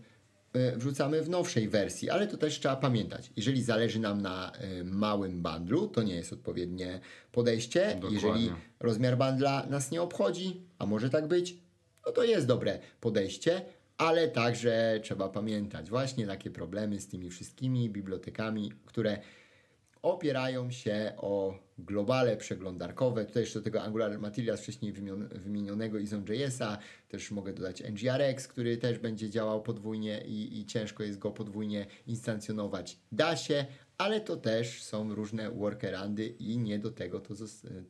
yy, wrzucamy w nowszej wersji, ale to też trzeba pamiętać. Jeżeli zależy nam na yy, małym bundlu, to nie jest odpowiednie podejście. Dokładnie. Jeżeli rozmiar bundla nas nie obchodzi, a może tak być, no to jest dobre podejście, ale także trzeba pamiętać właśnie takie problemy z tymi wszystkimi bibliotekami, które opierają się o globale przeglądarkowe. Tutaj jeszcze do tego Angular Materials wcześniej wymienionego i a Też mogę dodać NGRX, który też będzie działał podwójnie i, i ciężko jest go podwójnie instancjonować. Da się, ale to też są różne workaroundy i nie do tego, to,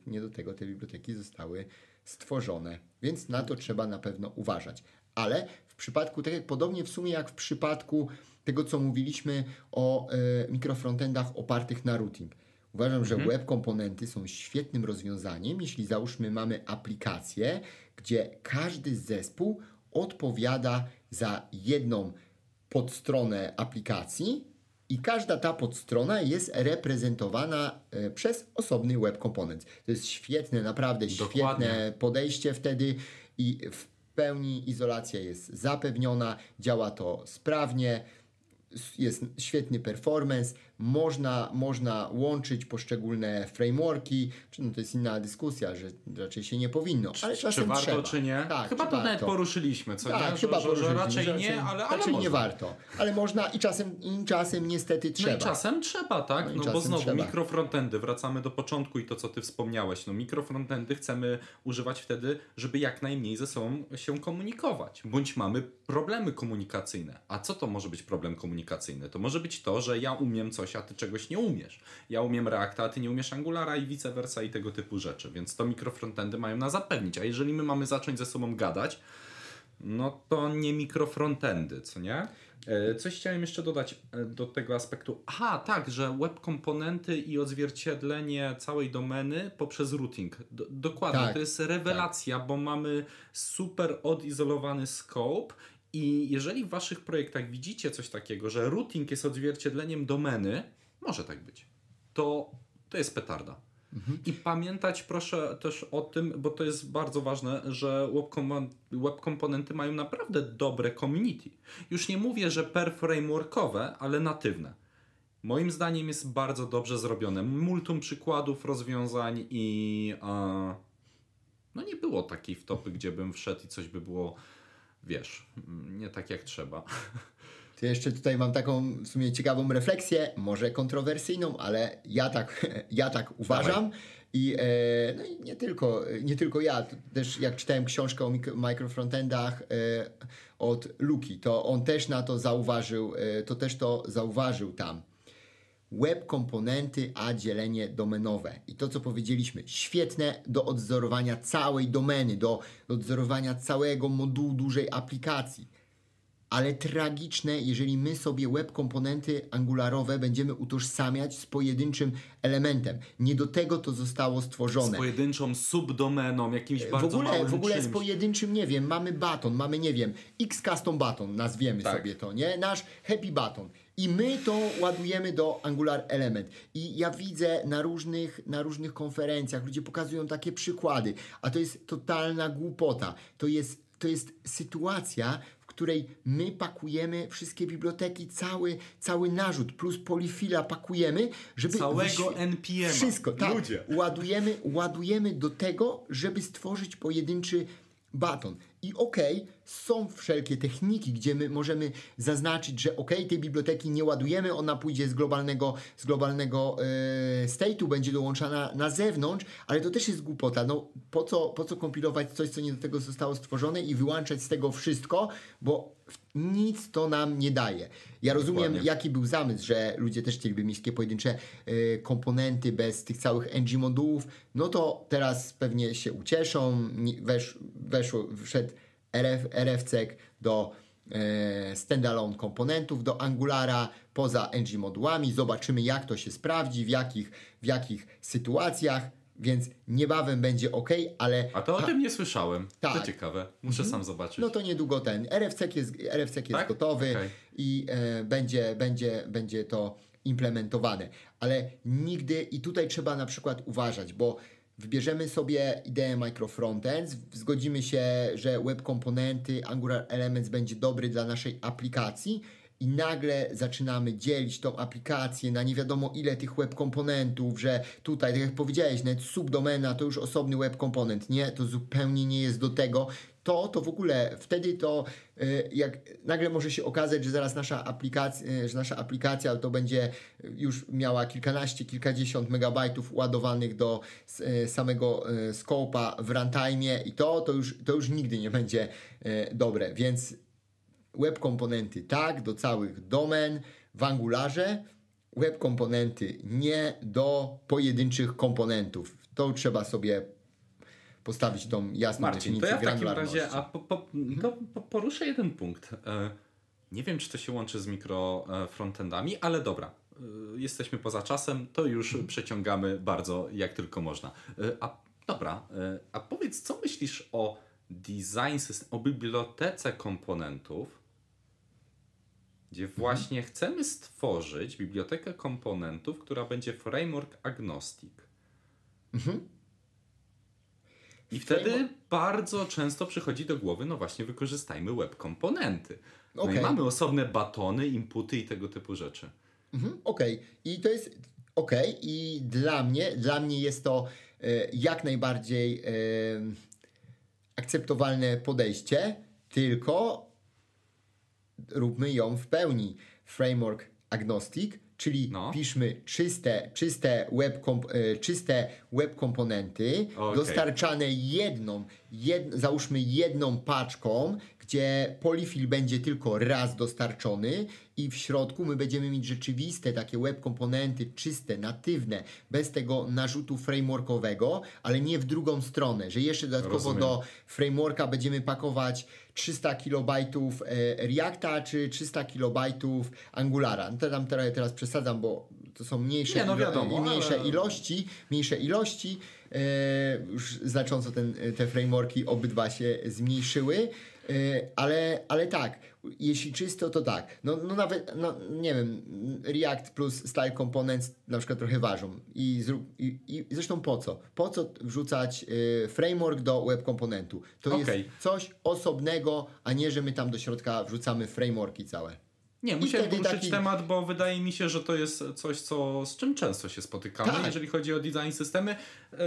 nie do tego te biblioteki zostały stworzone. Więc na to trzeba na pewno uważać. Ale w przypadku, tak jak podobnie w sumie jak w przypadku tego, co mówiliśmy o e, mikrofrontendach opartych na routing. Uważam, że mhm. web komponenty są świetnym rozwiązaniem, jeśli załóżmy mamy aplikację, gdzie każdy zespół odpowiada za jedną podstronę aplikacji i każda ta podstrona jest reprezentowana e, przez osobny web komponent. To jest świetne, naprawdę Dokładnie. świetne podejście wtedy i w pełni izolacja jest zapewniona, działa to sprawnie jest świetny performance, można, można łączyć poszczególne frameworki, czy no to jest inna dyskusja, że raczej się nie powinno, ale czy, czasem czy warto, trzeba. czy nie? Tak, chyba to nawet poruszyliśmy, co tak, nie? Chyba że, poruszyliśmy, że raczej, raczej nie, ale, ale raczej można. nie warto, ale można i czasem, i czasem niestety trzeba. No i czasem trzeba, tak? No, no bo znowu trzeba. mikrofrontendy, wracamy do początku i to, co ty wspomniałeś, no mikrofrontendy chcemy używać wtedy, żeby jak najmniej ze sobą się komunikować, bądź mamy problemy komunikacyjne. A co to może być problem komunikacyjny? To może być to, że ja umiem coś, a ty czegoś nie umiesz. Ja umiem Reacta, a ty nie umiesz Angulara i vice versa i tego typu rzeczy. Więc to mikrofrontendy mają nas zapewnić. A jeżeli my mamy zacząć ze sobą gadać, no to nie mikrofrontendy, co nie? E, coś chciałem jeszcze dodać e, do tego aspektu. Aha, tak, że web komponenty i odzwierciedlenie całej domeny poprzez routing. D dokładnie, tak, to jest rewelacja, tak. bo mamy super odizolowany scope i jeżeli w waszych projektach widzicie coś takiego, że routing jest odzwierciedleniem domeny, może tak być, to, to jest petarda. Mhm. I pamiętać proszę też o tym, bo to jest bardzo ważne, że web, komponenty mają naprawdę dobre community. Już nie mówię, że per frameworkowe, ale natywne. Moim zdaniem jest bardzo dobrze zrobione. Multum przykładów, rozwiązań i a, no nie było takiej wtopy, gdzie bym wszedł i coś by było wiesz, nie tak jak trzeba. To jeszcze tutaj mam taką w sumie ciekawą refleksję, może kontrowersyjną, ale ja tak, ja tak uważam. I, e, no i nie tylko, nie tylko ja, też jak czytałem książkę o microfrontendach e, od Luki, to on też na to zauważył, e, to też to zauważył tam. Web komponenty, a dzielenie domenowe. I to, co powiedzieliśmy, świetne do odzorowania całej domeny, do, odzorowania całego modułu dużej aplikacji. Ale tragiczne, jeżeli my sobie web komponenty angularowe będziemy utożsamiać z pojedynczym elementem. Nie do tego to zostało stworzone. Z pojedynczą subdomeną, jakimś bardzo w ogóle, małym W ogóle czymś. z pojedynczym, nie wiem, mamy baton, mamy, nie wiem, X custom baton, nazwiemy tak. sobie to, nie? Nasz happy baton. I my to ładujemy do Angular Element. I ja widzę na różnych, na różnych konferencjach, ludzie pokazują takie przykłady, a to jest totalna głupota. To jest, to jest sytuacja, w której my pakujemy wszystkie biblioteki, cały, cały narzut plus polifila pakujemy, żeby... Całego NPM. Wszystko, tak. Ludzie. Ładujemy, ładujemy do tego, żeby stworzyć pojedynczy baton. I okej, okay, są wszelkie techniki, gdzie my możemy zaznaczyć, że okej, okay, tej biblioteki nie ładujemy, ona pójdzie z globalnego, z globalnego yy, state'u, będzie dołączana na zewnątrz, ale to też jest głupota. No, po co, po co kompilować coś, co nie do tego zostało stworzone i wyłączać z tego wszystko, bo nic to nam nie daje. Ja rozumiem, Dokładnie. jaki był zamysł, że ludzie też chcieliby mieć takie pojedyncze y, komponenty bez tych całych ng modułów. No to teraz pewnie się ucieszą. Wesz, weszło, wszedł RF, RFCEC do y, standalone komponentów, do Angulara poza ng modułami. Zobaczymy, jak to się sprawdzi, w jakich, w jakich sytuacjach więc niebawem będzie ok, ale... A to o tym nie słyszałem. Tak. To ciekawe. Muszę mhm. sam zobaczyć. No to niedługo ten. RFC jest, RFC jest tak? gotowy okay. i e, będzie, będzie, będzie to implementowane. Ale nigdy, i tutaj trzeba na przykład uważać, bo wybierzemy sobie ideę microfrontends, zgodzimy się, że web komponenty, Angular Elements będzie dobry dla naszej aplikacji i nagle zaczynamy dzielić tą aplikację na nie wiadomo ile tych web komponentów, że tutaj, tak jak powiedziałeś, nawet subdomena to już osobny web komponent. Nie, to zupełnie nie jest do tego. To, to w ogóle wtedy to y, jak nagle może się okazać, że zaraz nasza aplikacja, y, że nasza aplikacja to będzie już miała kilkanaście, kilkadziesiąt megabajtów ładowanych do y, samego scope'a w runtime i to, to już, to już nigdy nie będzie dobre, więc web komponenty tak, do całych domen w Angularze, web komponenty nie do pojedynczych komponentów. To trzeba sobie postawić tą jasną Marcin, to ja w takim razie a po, po, to poruszę jeden punkt. E, nie wiem, czy to się łączy z mikro e, frontendami, ale dobra. E, jesteśmy poza czasem, to już przeciągamy bardzo jak tylko można. A dobra, a powiedz, co myślisz o design system, o bibliotece komponentów, gdzie mhm. właśnie chcemy stworzyć bibliotekę komponentów, która będzie framework agnostic. Mhm. I wtedy bardzo często przychodzi do głowy, no właśnie, wykorzystajmy web komponenty. No okay. i mamy osobne batony, inputy i tego typu rzeczy. Mhm, okej. Okay. I to jest ok. I dla mnie, dla mnie jest to e, jak najbardziej e, akceptowalne podejście, tylko róbmy ją w pełni. Framework agnostic, czyli no. piszmy czyste, czyste, web komp e, czyste web komponenty, okay. dostarczane jedną, jed, załóżmy jedną paczką, gdzie polifil będzie tylko raz dostarczony i w środku my będziemy mieć rzeczywiste takie web komponenty czyste, natywne, bez tego narzutu frameworkowego, ale nie w drugą stronę, że jeszcze dodatkowo Rozumiem. do frameworka będziemy pakować 300 kilobajtów e, Reacta czy 300 kilobajtów Angulara. No to tam teraz, teraz przesadzam, bo to są mniejsze, nie, no wiadomo, ilo mniejsze ale... ilości, mniejsze ilości. E, już znacząco ten, te frameworki obydwa się zmniejszyły. E, ale, ale tak, jeśli czysto, to tak. No, no nawet, no, nie wiem, React plus Style Components na przykład trochę ważą. I, i, i zresztą po co? Po co wrzucać y, framework do web komponentu? To okay. jest coś osobnego, a nie, że my tam do środka wrzucamy frameworki całe. Nie, musiałem poruszyć taki... temat, bo wydaje mi się, że to jest coś, co, z czym często się spotykamy, tak. jeżeli chodzi o design systemy. Yy,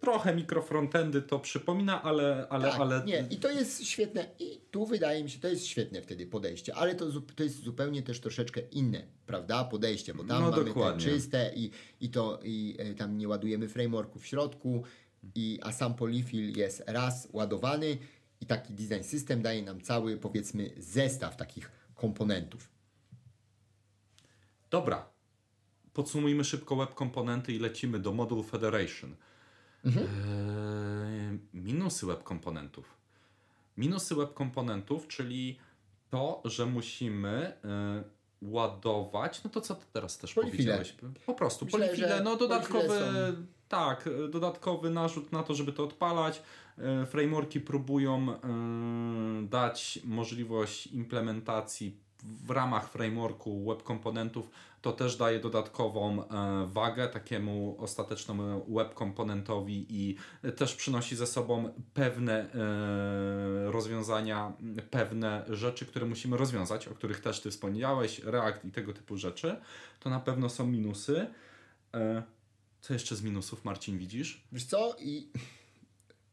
trochę mikrofrontendy to przypomina, ale, ale, tak, ale... Nie, i to jest świetne. I tu wydaje mi się, to jest świetne wtedy podejście, ale to, to jest zupełnie też troszeczkę inne, prawda, podejście, bo tam no, mamy dokładnie. te czyste i, i to i e, tam nie ładujemy frameworku w środku, i, a sam polyfill jest raz ładowany i taki design system daje nam cały, powiedzmy, zestaw takich komponentów. Dobra. Podsumujmy szybko web komponenty i lecimy do Module Federation. Mhm. Eee, minusy web komponentów. Minusy web komponentów, czyli to, że musimy e, ładować, no to co ty teraz też polifile. powiedziałeś? Po prostu Myślę, polifile, no dodatkowy, są... tak, dodatkowy narzut na to, żeby to odpalać. E, frameworki próbują e, dać możliwość implementacji w ramach frameworku web komponentów, to też daje dodatkową e, wagę takiemu ostatecznemu web komponentowi i też przynosi ze sobą pewne rozwiązania, pewne rzeczy, które musimy rozwiązać, o których też Ty wspomniałeś, React i tego typu rzeczy. To na pewno są minusy. Co jeszcze z minusów, Marcin, widzisz? Wiesz co? I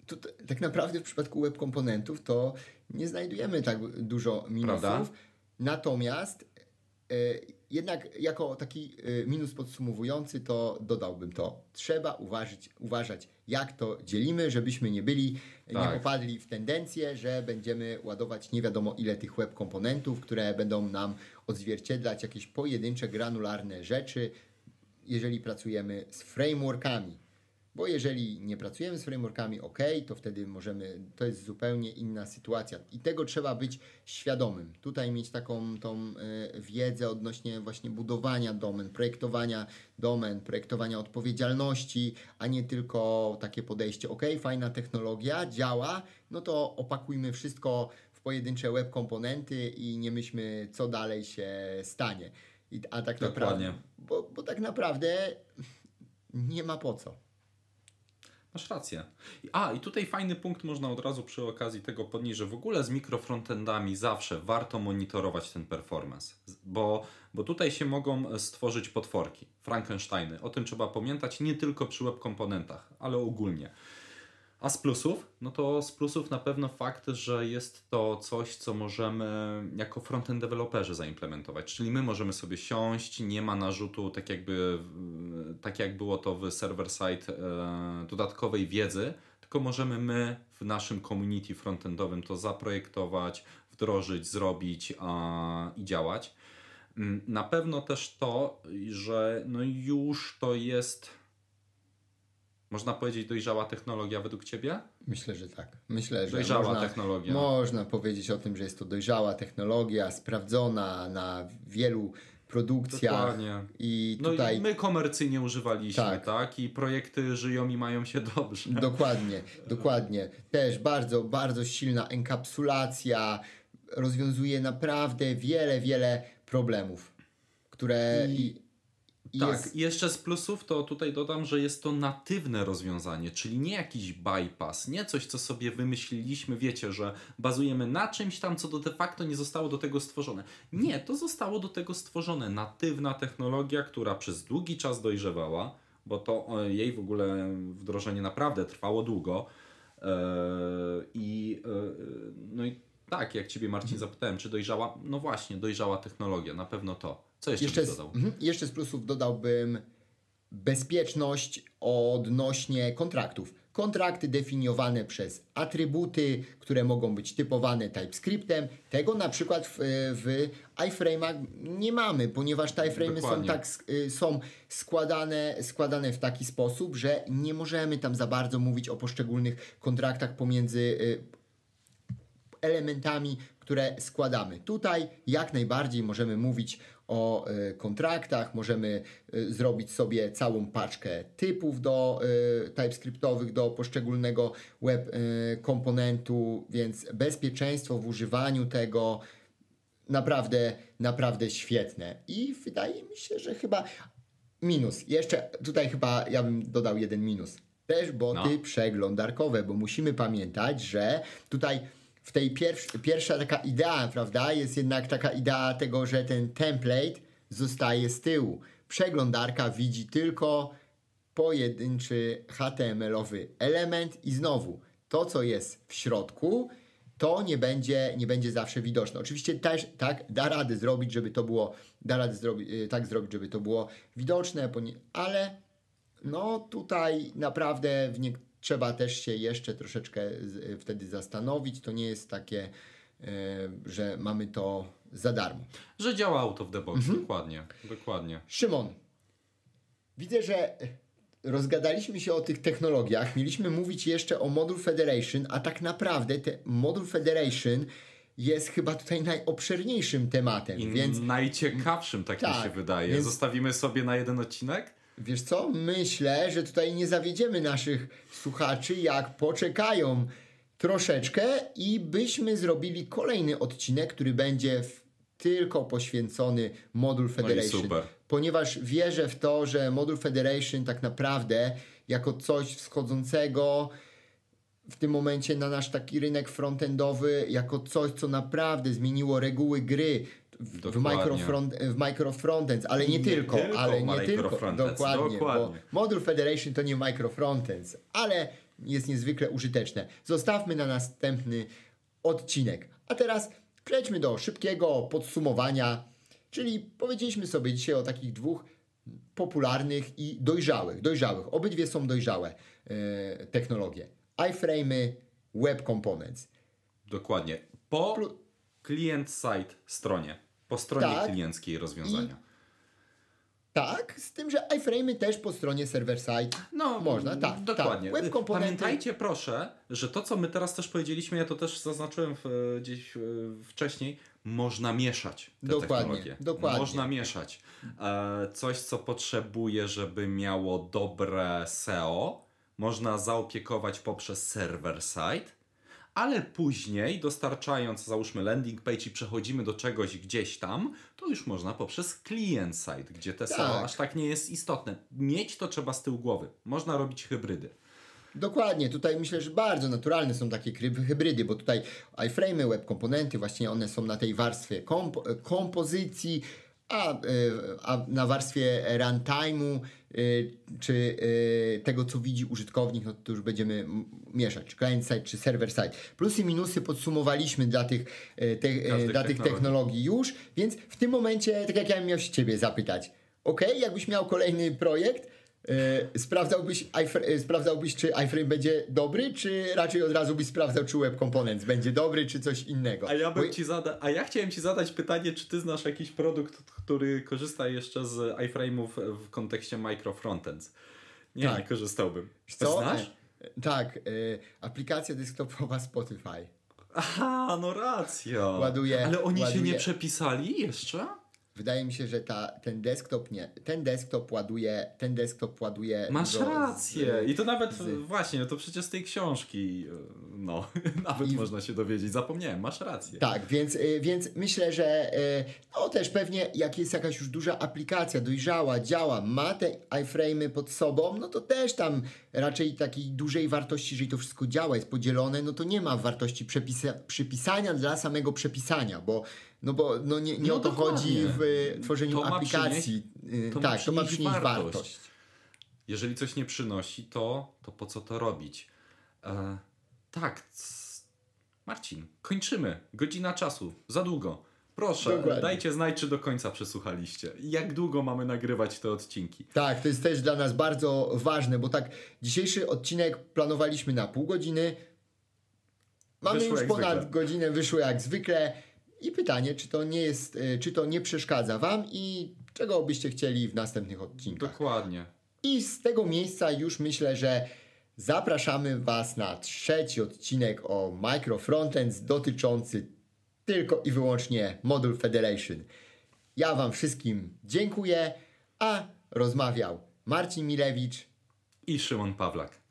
tutaj, tak naprawdę w przypadku web komponentów to nie znajdujemy tak dużo minusów. Prawda? Natomiast e, jednak jako taki e, minus podsumowujący to dodałbym to. Trzeba uważać, uważać jak to dzielimy, żebyśmy nie byli, tak. nie popadli w tendencję, że będziemy ładować nie wiadomo ile tych web komponentów, które będą nam odzwierciedlać jakieś pojedyncze, granularne rzeczy, jeżeli pracujemy z frameworkami. Bo jeżeli nie pracujemy z frameworkami, ok, to wtedy możemy, to jest zupełnie inna sytuacja i tego trzeba być świadomym. Tutaj mieć taką tą y, wiedzę odnośnie właśnie budowania domen, projektowania domen, projektowania odpowiedzialności, a nie tylko takie podejście, ok, fajna technologia, działa, no to opakujmy wszystko w pojedyncze web komponenty i nie myślmy, co dalej się stanie. I, a tak Dokładnie. naprawdę, bo, bo tak naprawdę nie ma po co. Masz rację. A, i tutaj fajny punkt można od razu przy okazji tego podnieść, że w ogóle z mikrofrontendami zawsze warto monitorować ten performance, bo, bo tutaj się mogą stworzyć potworki, Frankensteiny. O tym trzeba pamiętać nie tylko przy web komponentach, ale ogólnie. A z plusów? No to z plusów na pewno fakt, że jest to coś, co możemy jako frontend deweloperzy zaimplementować. Czyli my możemy sobie siąść, nie ma narzutu, tak jakby tak jak było to w server-side e, dodatkowej wiedzy, tylko możemy my w naszym community frontendowym to zaprojektować, wdrożyć, zrobić a, i działać. Mm, na pewno też to, że no już to jest można powiedzieć dojrzała technologia według Ciebie? Myślę, że tak. Myślę, że dojrzała można, technologia. Można powiedzieć o tym, że jest to dojrzała technologia, sprawdzona na wielu produkcjach. Dokładnie. I no tutaj... i my komercyjnie używaliśmy, tak. Tak. I projekty żyją i mają się dobrze. Dokładnie, dokładnie. Też bardzo, bardzo silna enkapsulacja rozwiązuje naprawdę wiele, wiele problemów, które... I... I tak, jest... jeszcze z plusów to tutaj dodam, że jest to natywne rozwiązanie, czyli nie jakiś bypass, nie coś, co sobie wymyśliliśmy, wiecie, że bazujemy na czymś tam, co do de facto nie zostało do tego stworzone. Nie, to zostało do tego stworzone. Natywna technologia, która przez długi czas dojrzewała, bo to jej w ogóle wdrożenie naprawdę trwało długo. Yy, I yy, no i tak, jak Ciebie Marcin zapytałem, czy dojrzała, no właśnie, dojrzała technologia, na pewno to. Co jeszcze, jeszcze z, mm, jeszcze z plusów dodałbym bezpieczność odnośnie kontraktów. Kontrakty definiowane przez atrybuty, które mogą być typowane TypeScriptem. Tego na przykład w, w iframe'ach nie mamy, ponieważ te iframe'y są, tak, y, są składane, składane w taki sposób, że nie możemy tam za bardzo mówić o poszczególnych kontraktach pomiędzy y, elementami, które składamy. Tutaj jak najbardziej możemy mówić o y, kontraktach, możemy y, zrobić sobie całą paczkę typów do y, TypeScriptowych do poszczególnego web komponentu, więc bezpieczeństwo w używaniu tego naprawdę, naprawdę świetne. I wydaje mi się, że chyba minus. Jeszcze tutaj chyba ja bym dodał jeden minus. Też boty no. przeglądarkowe, bo musimy pamiętać, że tutaj w tej pierwsz, pierwsza taka idea, prawda, jest jednak taka idea tego, że ten template zostaje z tyłu. Przeglądarka widzi tylko pojedynczy HTML-owy element i znowu to, co jest w środku, to nie będzie, nie będzie zawsze widoczne. Oczywiście też tak da radę zrobić, żeby to było, da radę zrobi, y, tak zrobić, żeby to było widoczne, ale no tutaj naprawdę w, nie, trzeba też się jeszcze troszeczkę z, wtedy zastanowić. To nie jest takie, e, że mamy to za darmo. Że działa out of the box, mhm. dokładnie, dokładnie. Szymon, widzę, że rozgadaliśmy się o tych technologiach. Mieliśmy mówić jeszcze o Module Federation, a tak naprawdę te Module Federation jest chyba tutaj najobszerniejszym tematem. I więc najciekawszym, tak, tak mi się wydaje. Więc... Zostawimy sobie na jeden odcinek? Wiesz co? Myślę, że tutaj nie zawiedziemy naszych słuchaczy, jak poczekają troszeczkę i byśmy zrobili kolejny odcinek, który będzie tylko poświęcony Module Federation. No ponieważ wierzę w to, że Module Federation tak naprawdę jako coś wschodzącego w tym momencie na nasz taki rynek frontendowy, jako coś, co naprawdę zmieniło reguły gry, w, w, microfront, w microfrontends, ale nie, nie tylko, tylko, ale nie tylko. Dokładnie, dokładnie. Bo Module Federation to nie microfrontends, ale jest niezwykle użyteczne. Zostawmy na następny odcinek. A teraz przejdźmy do szybkiego podsumowania, czyli powiedzieliśmy sobie dzisiaj o takich dwóch popularnych i dojrzałych, dojrzałych, obydwie są dojrzałe e, technologie. iFrame'y, Web Components. Dokładnie. Po client-side stronie po stronie tak. klienckiej rozwiązania. I... Tak, z tym, że iframe'y też po stronie server-side no, można, tak. Dokładnie. Tak. Komponenty... Pamiętajcie proszę, że to, co my teraz też powiedzieliśmy, ja to też zaznaczyłem w, gdzieś wcześniej, można mieszać te dokładnie, technologie. Dokładnie. Można mieszać. E, coś, co potrzebuje, żeby miało dobre SEO, można zaopiekować poprzez server-side, ale później dostarczając załóżmy landing page i przechodzimy do czegoś gdzieś tam, to już można poprzez client side, gdzie te tak. SEO aż tak nie jest istotne. Mieć to trzeba z tyłu głowy. Można robić hybrydy. Dokładnie, tutaj myślę, że bardzo naturalne są takie hybrydy, bo tutaj iframe, web komponenty, właśnie one są na tej warstwie komp kompozycji, a, y, a na warstwie runtime'u czy y, tego, co widzi użytkownik, no to już będziemy mieszać, czy client-side, czy server-side. Plusy i minusy podsumowaliśmy dla tych, y, te, y, dla tych technologii. technologii już, więc w tym momencie, tak jak ja bym miał się Ciebie zapytać, ok, jakbyś miał kolejny projekt, y, sprawdzałbyś, ifra- y, sprawdzałbyś, czy iframe będzie dobry, czy raczej od razu byś sprawdzał, czy web components będzie dobry, czy coś innego? A ja, bym Bo- ci zada- a ja chciałem ci zadać pytanie, czy ty znasz jakiś produkt, który korzysta jeszcze z iframe'ów w kontekście micro frontends? Nie, Tak. nie korzystałbym. Co? Znasz? E, tak, e, aplikacja desktopowa Spotify. Aha, no racja. Ładuje- Ale oni się nie przepisali jeszcze? Wydaje mi się, że ta, ten desktop nie. Ten desktop ładuje, ten desktop ładuje. Masz do- rację. z- I to nawet z- właśnie, no to przecież z tej książki, e, no, nawet I- można się dowiedzieć. Zapomniałem, masz rację. Tak, więc, y, więc myślę, że y, no też pewnie jak jest jakaś już duża aplikacja, dojrzała, działa, ma te iframe'y pod sobą, no to też tam raczej takiej dużej wartości, jeżeli to wszystko działa, jest podzielone, no to nie ma wartości przepisa- przypisania dla samego przepisania, bo no bo no nie, nie No o to dokładnie. chodzi w y, tworzeniu To aplikacji. Y, to ma tak, to ma przynieść wartość. wartość. Jeżeli coś nie przynosi, to, to po co to robić? E, tak. Marcin, kończymy. Godzina czasu. Za długo. Proszę, Dokładnie. dajcie znać, czy do końca przesłuchaliście. Jak długo mamy nagrywać te odcinki? Tak, to jest też dla nas bardzo ważne, bo tak dzisiejszy odcinek planowaliśmy na pół godziny. Mamy Wyszło już ponad zwykle. godzinę, wyszło jak zwykle. I pytanie, czy to nie jest, y, czy to nie przeszkadza Wam i czego byście chcieli w następnych odcinkach. Dokładnie. I z tego miejsca już myślę, że zapraszamy Was na trzeci odcinek o Micro Frontends dotyczący tylko i wyłącznie Module Federation. Ja Wam wszystkim dziękuję, a rozmawiał Marcin Milewicz I Szymon Pawlak.